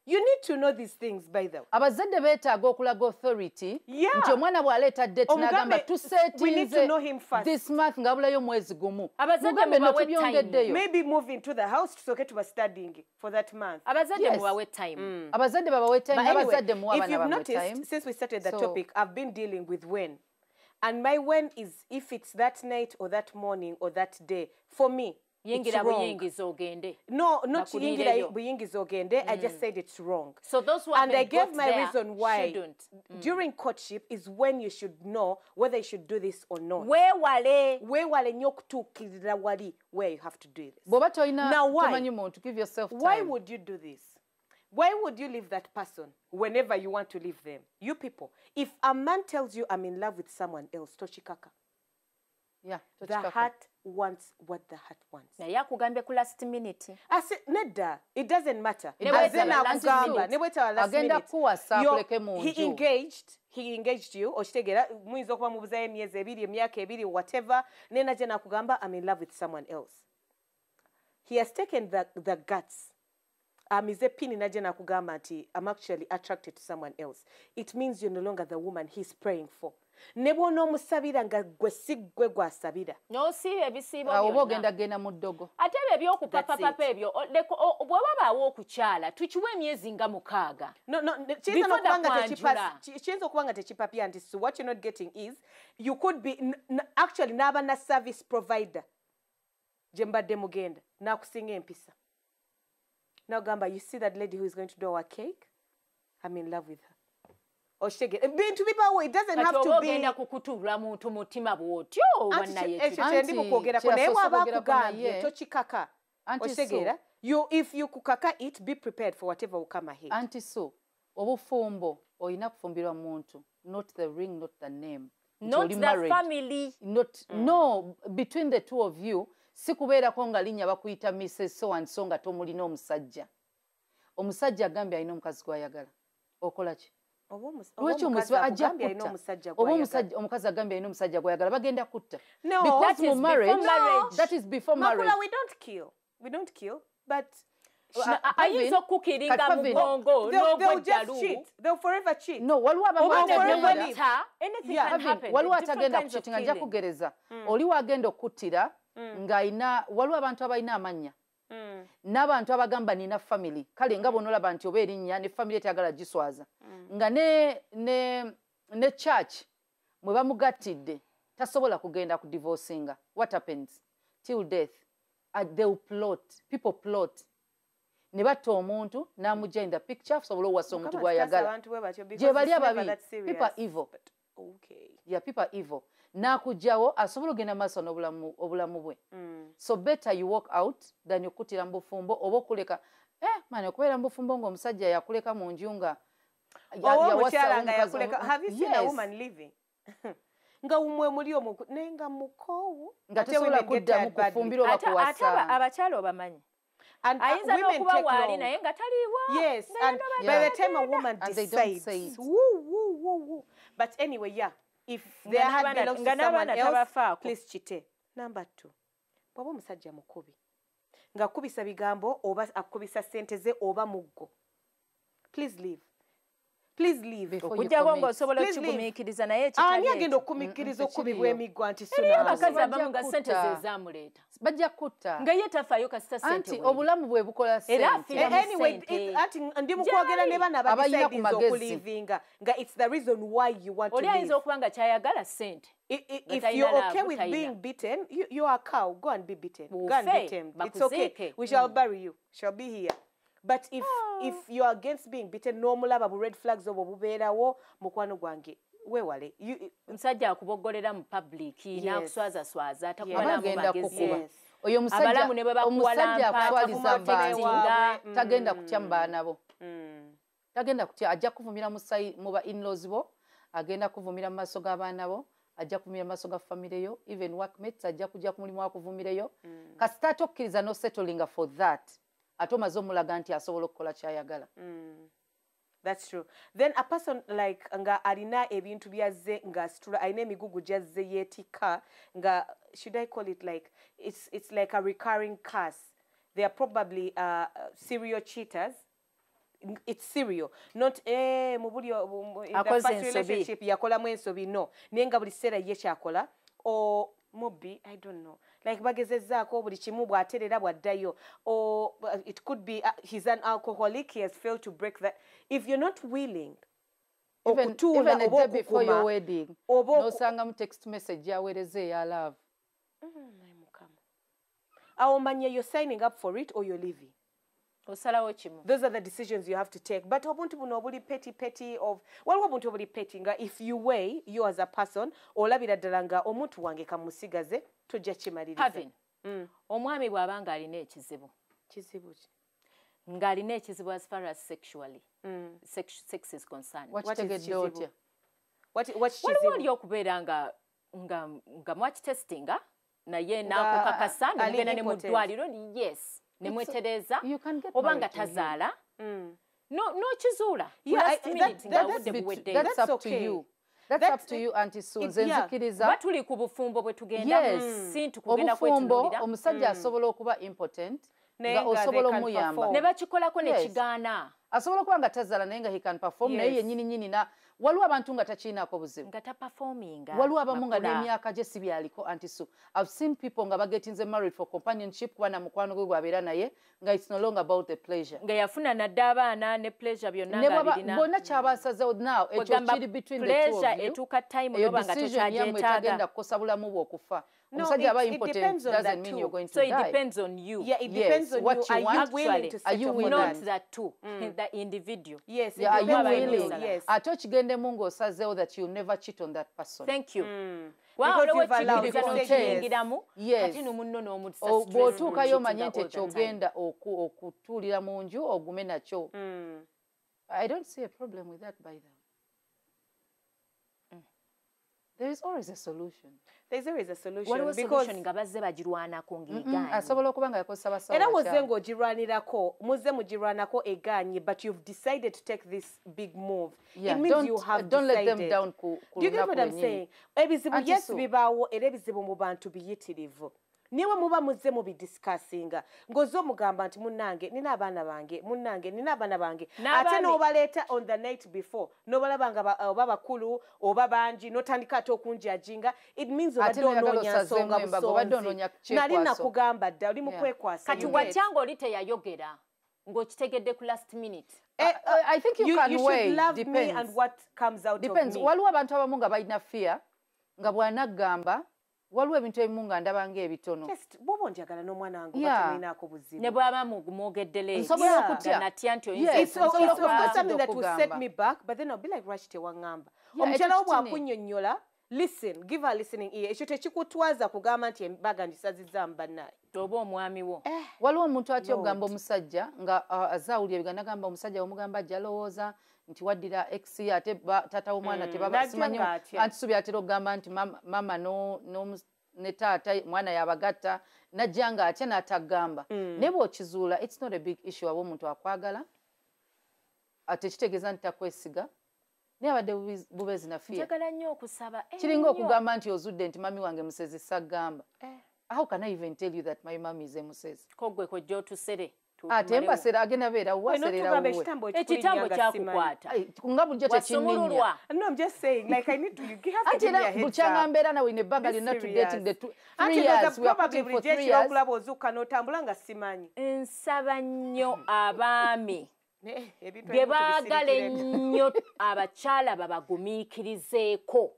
you need to know these things by the way abazadde beetaaga okulaga authority Yeah. nti omwana bw'aleeta date Omugambe, n'agamba we need to know him first. this month ng'abulayo omwezi gumu Abazadde mugambe mubawe notubyongeddeyo maybe move into the house tusooke tuba studying for that month abazadde Yes. mubawe time mm. abazadde babawe time But anyway, n'abazadde muwa if you've noticed, time since we started the So- topic, I've been dealing with when. And my when is if it's that night or that morning or that day. For me, it's yingira wrong. buyingiza ogende No, not Nakulireyo. yingira buyingiza ogende. I just mm. said it's wrong. so those who and I haven't gave my there, reason why shouldn't. Mm. During courtship is when you should know whether you should do this or not. weewale weewale nnyo okutuukirira wali where you have to do this. bw'oba tolina Now why? tomanyi muntu give yourself time Why would you do this? Why would you leave that person whenever you want to leave them? You people. If a man tells you I'm in love with someone else, Toshikaka, Yeah, the heart wants what the heart wants. naye akugambye ku last minute I said, Nedda, it doesn't matter. Azena akugamba, minute. ne bwetaba last Agenda You're- akuleke mu He engaged, he engaged you, okitegeera muyinza okuba mubuzayo emyezi ebiri emyaka ebiri whatever naye najja nakugamba I'm in love with someone else. He has taken the, the guts um, amize pini najja nakugamba nti i'm actually attracted to someone else it means you're no longer the woman he's praying for ne bw'onoomusabira nga gwe si gwe gwasabira. N'osiiba ebisiibo oba ogenda genda mu ddogo. Ate ebyo ebyokupapapapa That's it. ebyo bwe wabaawo okukyala tukiwa emyezi nga mukaaga. No, no, ne- kiyinza okuba nga tekipapya nti so what you're not getting is you could be actually n'aba na service provider gye mbadde mugenda n'akusinga empisa. Nagamba you see that lady who is going to do our cake? I'm in love with her okitegeera ebintu bibaawo it doesn't have to be ogenda kukutuula muntu mutima bw'otyo ki- ekyo kye ndi Anti mukwogerako naye bw'aba akugambye tokikaka Anti so- okitegeera You- if you kukaka it be prepared for whatever will come ahead. Anti so obufumbo olina kufumbirwa muntu not the ring not the name. Not the married. family. Not no between the two of you si kubeerako nga linnya bakuyita mrs so and so nga tomulina omusajja omusajja agambye alina omukazi gwayagala. Okola ki? Oba omus- oba lwaki oba omusajja- omukazi agambye alina omusajja gwayagala bagenda kutta. No, Because that mu is marriage- before marriage. that is before marriage. Makula, we don't kill. We don't kill, but Na- Pavin- ayinza okukukiringa kati Pavin- mugongo? They'll, they'll just n'ogweddalu cheat. They'll forever cheat. no waliwo abamu oba Oba atagenda- kukitinga nja kugereza. Oli wagenda okuttira ng'alina waliwo abantu abalina amannya n'abantu abagamba nina family kale nga bonolaba nti oba erinnya ne family etayagala giswaza. Nga ne ne ne church mwe bamugattidde tasobola kugenda ku divorcinga what happens? Till death. Uh, they will plot people plot. Ne batta omuntu n'amugja in the picture asobola owasa omuntu gwayagala. gye bali it's never ababi that serious. people evil. Yeah, people evil n'akugjawo asobola ogenda maaso n'obulamu obulamu bwe. So better you walk out than okuttira mu bufumbo oba okuleka eh, mani okubeera mu bufumbo ng'omusajja yakuleka mu nju nga nga umwe muli omu naye nga mukoowu nga get kuddamu kufumbira oba kuwasa abakyala obamanyi? And, uh, ayinza women n'okuba take waali naye nga taliiwo? Yes, and by the time a woman decides, woo, woo, woo, woo. But anyway, yeah, if heart n'abaana- belongs to someone else, please chite. Number two, bw'oba omusajja mukubi ng'akubisa bigambo oba akubisa ssente ze oba muggo please leave please leave okujjako ng'osobola Please leave. okigumiikiriza naye ani ekitali agenda Mm, okubibwa tekiriyo. emiggo nti Eriyo sunaawe. abakazi Bajja abamu nga sente ze zaamuleeta bajja kutta nga ye tafaayo kasita sente anti obulamu bwe bukola sente anyway, anti ndi mukwogera ne bana Abalina ku magezi. okulivinga nga it's the reason why you want to oli ayinza leave. okuba nga kyayagala sente I- i- Nga if talina you're okay with being beaten, you, you are a cow. Go and be beaten. Go and beat him. It's okay. We shall bury you. Shall be here. But if if you are against being beaten, n'omulaba bu red flags obwo bubeerawo mukwano gwange weewale. You- omusajja akuboggolera mu public Yes. n'akuswazaswaza aba takubalamu agenda magezi kukuba Yes. oyo Abalamu ne bwe bakuwalampa, omusajja akuswaliza akavuma abantu waabwe. Mm. tagenda kutya mu baana bo Mm. tagenda kutya ajja kuvumira mu ba inlaws bo agenda kuvumira mu maaso g'abaana bo ajja kuvumira mu maaso ga famire yo even workmates ajja kujja ku mulimu wakuvumireyo kasita ate okkiriza nosettlinga for that ate omaze omulaga nti asobola okukola kyayagala That's true. Then a person like nga alina ebintu byazze nga situla alina emigugu gyazze yeetikka nga should I call it like it's it's like a recurring curse. They are probably uh, serial cheaters. It's serial, not eh mu buli o- mu- in the first relationship yakolamu ensobi no naye nga buli kiseera ye kyakola o mubbi i don't know. Like bagezezzaako buli kimu bw'aterera bw'addayo. Or uh, it could be uh, he's an alcoholic he has failed to break that if you're not willing okutuula oba okukuma oba nosangamu text message yaweereza eya love. Mukama. awo manya you're signing up for it or you're leaving osalawo kimu. Those are the decisions you have to take. But obuntu buno obuli petty petty of waliwo obuntu obuli petty nga if you weigh you as a person olabira ddala nga omuntu wange kamusigaze tojja kimaliriza Mm. omwami bw'aba ng'alina ekizibu. Kizibu ki? Ng'alina ekizibu as far as sexually Mm. sex, sex is concerned. What is wakitegedde otya? What- what waliwo oli okubeera nga nga nga mwakitestinga naye Nga nakukakasa nemugenda ne mu ddwaliro yes ne mwetereza you can get oba nga tazaala Mm. no- n'okizuula. That's up to you. That's, That's- up to you anti Sue. it- nze yeah. nzikiriza. Ba tuli ku bufumbo bwe tugenda. Yes. Si nti kugenda obufumbo kwetunuulira omusajja asobola okuba impotent nga osobola omuyamba. ne bakikolako ne kigaana. Asobola okuba nga tazaala naye nga he can perform naye yennyini nyini na waliwo abantu nga takiinaako buzibu. Nga tapafominga waliwo abamu nga n'emyaka gye si byaliko. Anti so i've seen people nga bagetinze married for companionship kuba na mukwano gwe gwabeera naye nga it's no longer about the pleasure. Nga yafuna nadde abaana ne pleasure byonna ne nga bwaba- abirina bonna kyabasazewo now ekyo kiri between the two of you. etuuka time noba nga tokyagyetaaga kukosa bulamu bwe okufa No, omusajja aba it- it impotent depends on doesn't that mean too. you're going so to it die depends on you Yeah, it Yes, depends on what you. you Are you want. willing Actually, to are you settle willing? not that? that two the individual Yes, it Yeah, are you willing willing? Yes. ate okigendemu ng'osazeewo that you'll never cheat on that person thank you Mm. O- stress bw'otuukayo omanye nti ekyogenda oku- okutuulira mu nju ogume nakyo Mm. i don't see a problem with that by the way there is always a solution. There's always a solution waliwo because solution? Nga bazze bagirwanako asobola okuba nga yakozesa basawo era wozze ng'ogirwanirako muzze mugirwanako eganye but you've decided to take this big move. Yeah, it means don't- you have don't let them decided. down ku- ku Do you get what I'm saying? Ebizibu yes bibaawo era ebizibu mu bantu biyitirivu niwe muba muzze mubidisikasinga ng'ozze omugamba nti munnange nina abaana bange munnange nina abaana bange. Ate n'obaleeta on the night before n'obalaba nga ba- oba bakulu oba bangi n'otandika ate okunjajinga it means obadde onoonya nsonga busonzi. nali nakugamba dda oli mu kwekwasa kati you get. watyanga oli teyayogera ng'okitegedde ku last minute? Eh, Uh, I think you can you weigh, should love me depends. and what comes out depends. of me. waliwo abantu abamu nga balina fear nga bw'anaggamba waliwo ebintu ebimu nga ndaba ng'ebitono Just bw'oba onjagala n'omwana wange oba temulinaako buzibu. ne bwaba mwogeddele nsobola Yeah. okutya natya nti Yes, oyinza It's, Nsobola it's of okuba- course okuba- something that will set okugamba. me back, but then I'll be like, Rashi tewaŋŋamba. Yeah, Omukyala wo ekyo kitini. bw'akunnyonnyola, listen, give her listening ear. Ekyo tekikutwaza kugamba nti embaga ngisazizaamu bannaye. oba omwami wo waliwo omuntu atya okugamba omusajja nga uh, azaawulira ebiga nagamba omusajja wemugamba ajja alowooza nti waddira x ate taata w'omwana Mm, tebaba najja simanyi ng'atya. anti subi atera okugamba nti mama- mama no- n'omu- ne taata mwana yabagatta najja nga atya n'atagamba naye bw'okizuula its not a big issue aba omuntu akwagala ate kitegeeza nti takwesiga naye abadde bubeezi na fiya njagala nnyo okusaba kiringa ennyo. okugamba nti ozudde nti mami wange musezi saggamba Eh. how can i even tell you that my mom is a musezi ko gwe kojja otusere ate mbasera agenda beera Weno waserera tugamba wuwe. ekitambo ekitambo ekikulinnya nga simanyi. kyakukwata nga bulijjo tekinninya wasumululwa No, I'm just saying, like I need to, you have to anti give me a era bukyanga mbeera nawe nebbanga Be lyonna to serious. dating the two, Anti three ndowooza years we are probably putting for buli three gyekira years. okulaba ozuuka n'otambula nga simanyi. nsaba nnyo abaami. Ebintu bye baagala ennyo abakyala babagumiikirizeeko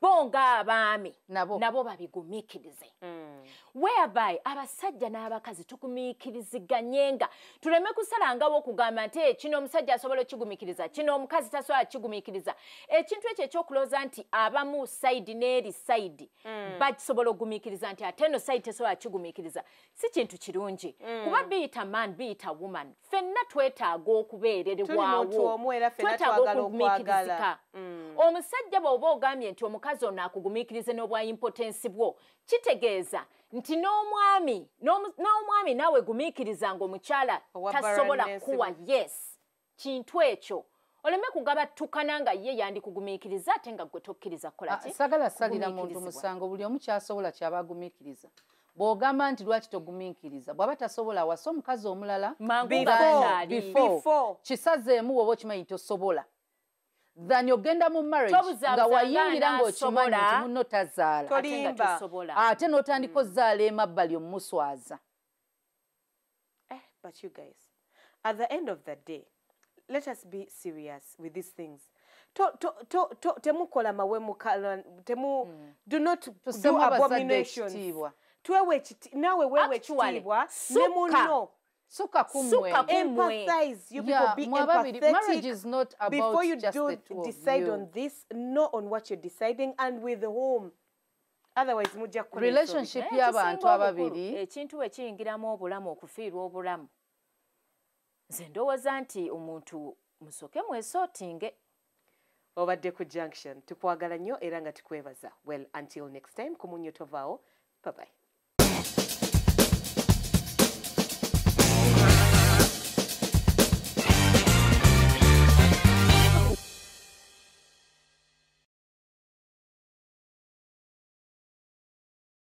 bo ng'abaami Nabo. babigumiikirize. Mm. whereby abasajja n'abakazi tugumiikiriziganyenga tuleme kusalangawo okugamba nti "Eh, kino omusajja asobola okigumiikiriza kino omukazi tasobola kigumiikiriza ekintu ekyo ekyokulowooza nti abamu sayidi n'eri sayidi bakisobola okugumiikiriza nti ate eno sayidi tesobola kigumiikiriza si kintu kirungi. Kuba biyita man biyita woman ffenna twetaaga okubeererwawo. Twetaaga okugumiikirizika. Omusajja bw'oba ogambye nti omukazi ono akugumiikirize n'obwa impotensi bwo kitegeeza nti n'omwami n'omwami naawe gumiikirizanga omukyala Owa tasobola kuwa yes. Kintu ekyo. Oleme kugabatukana nga ye yandikugumiikiriza ate nga gwe tokkiriza kukola Ah, ki? sagala salira muntu musango buli omu kyasobola kyaba agumiikiriza bw'ogamba nti lwaki togumiikiriza bw'aba tasobola wasa omukazi omulala nga kisazeemu woba okimanyi tosobola then ogenda mu marriage nga wayingira ng'okimanyi nti muno tazaala. Ate n'otandika ozaala emabbali omumuswaza. Eh, but you guys, at the end of the day, let us be serious with these things. To, to, to, to, temukola mawemukala temu do not do abominations. ekitiibwa. Twewe ekiti- naawe wewe ekitiibwa ne munno suka kumwe Suka empathize you people Yeah, be mwe ababiri, marriage empathetic is not about before you just do the two decide you. on this know on what you're deciding and with whom. Otherwise mujja kukola relationship Naye y'abantu ekisinga ababiri ekintu bwe kiyingiramu obulamu okufiirwa obulamu. Nze ndowooza nti omuntu musooke mwesootinge obadde ku junction. Tukwagala nnyo era nga tukwebaza. Well until next time ku munyo tovaawo bye bye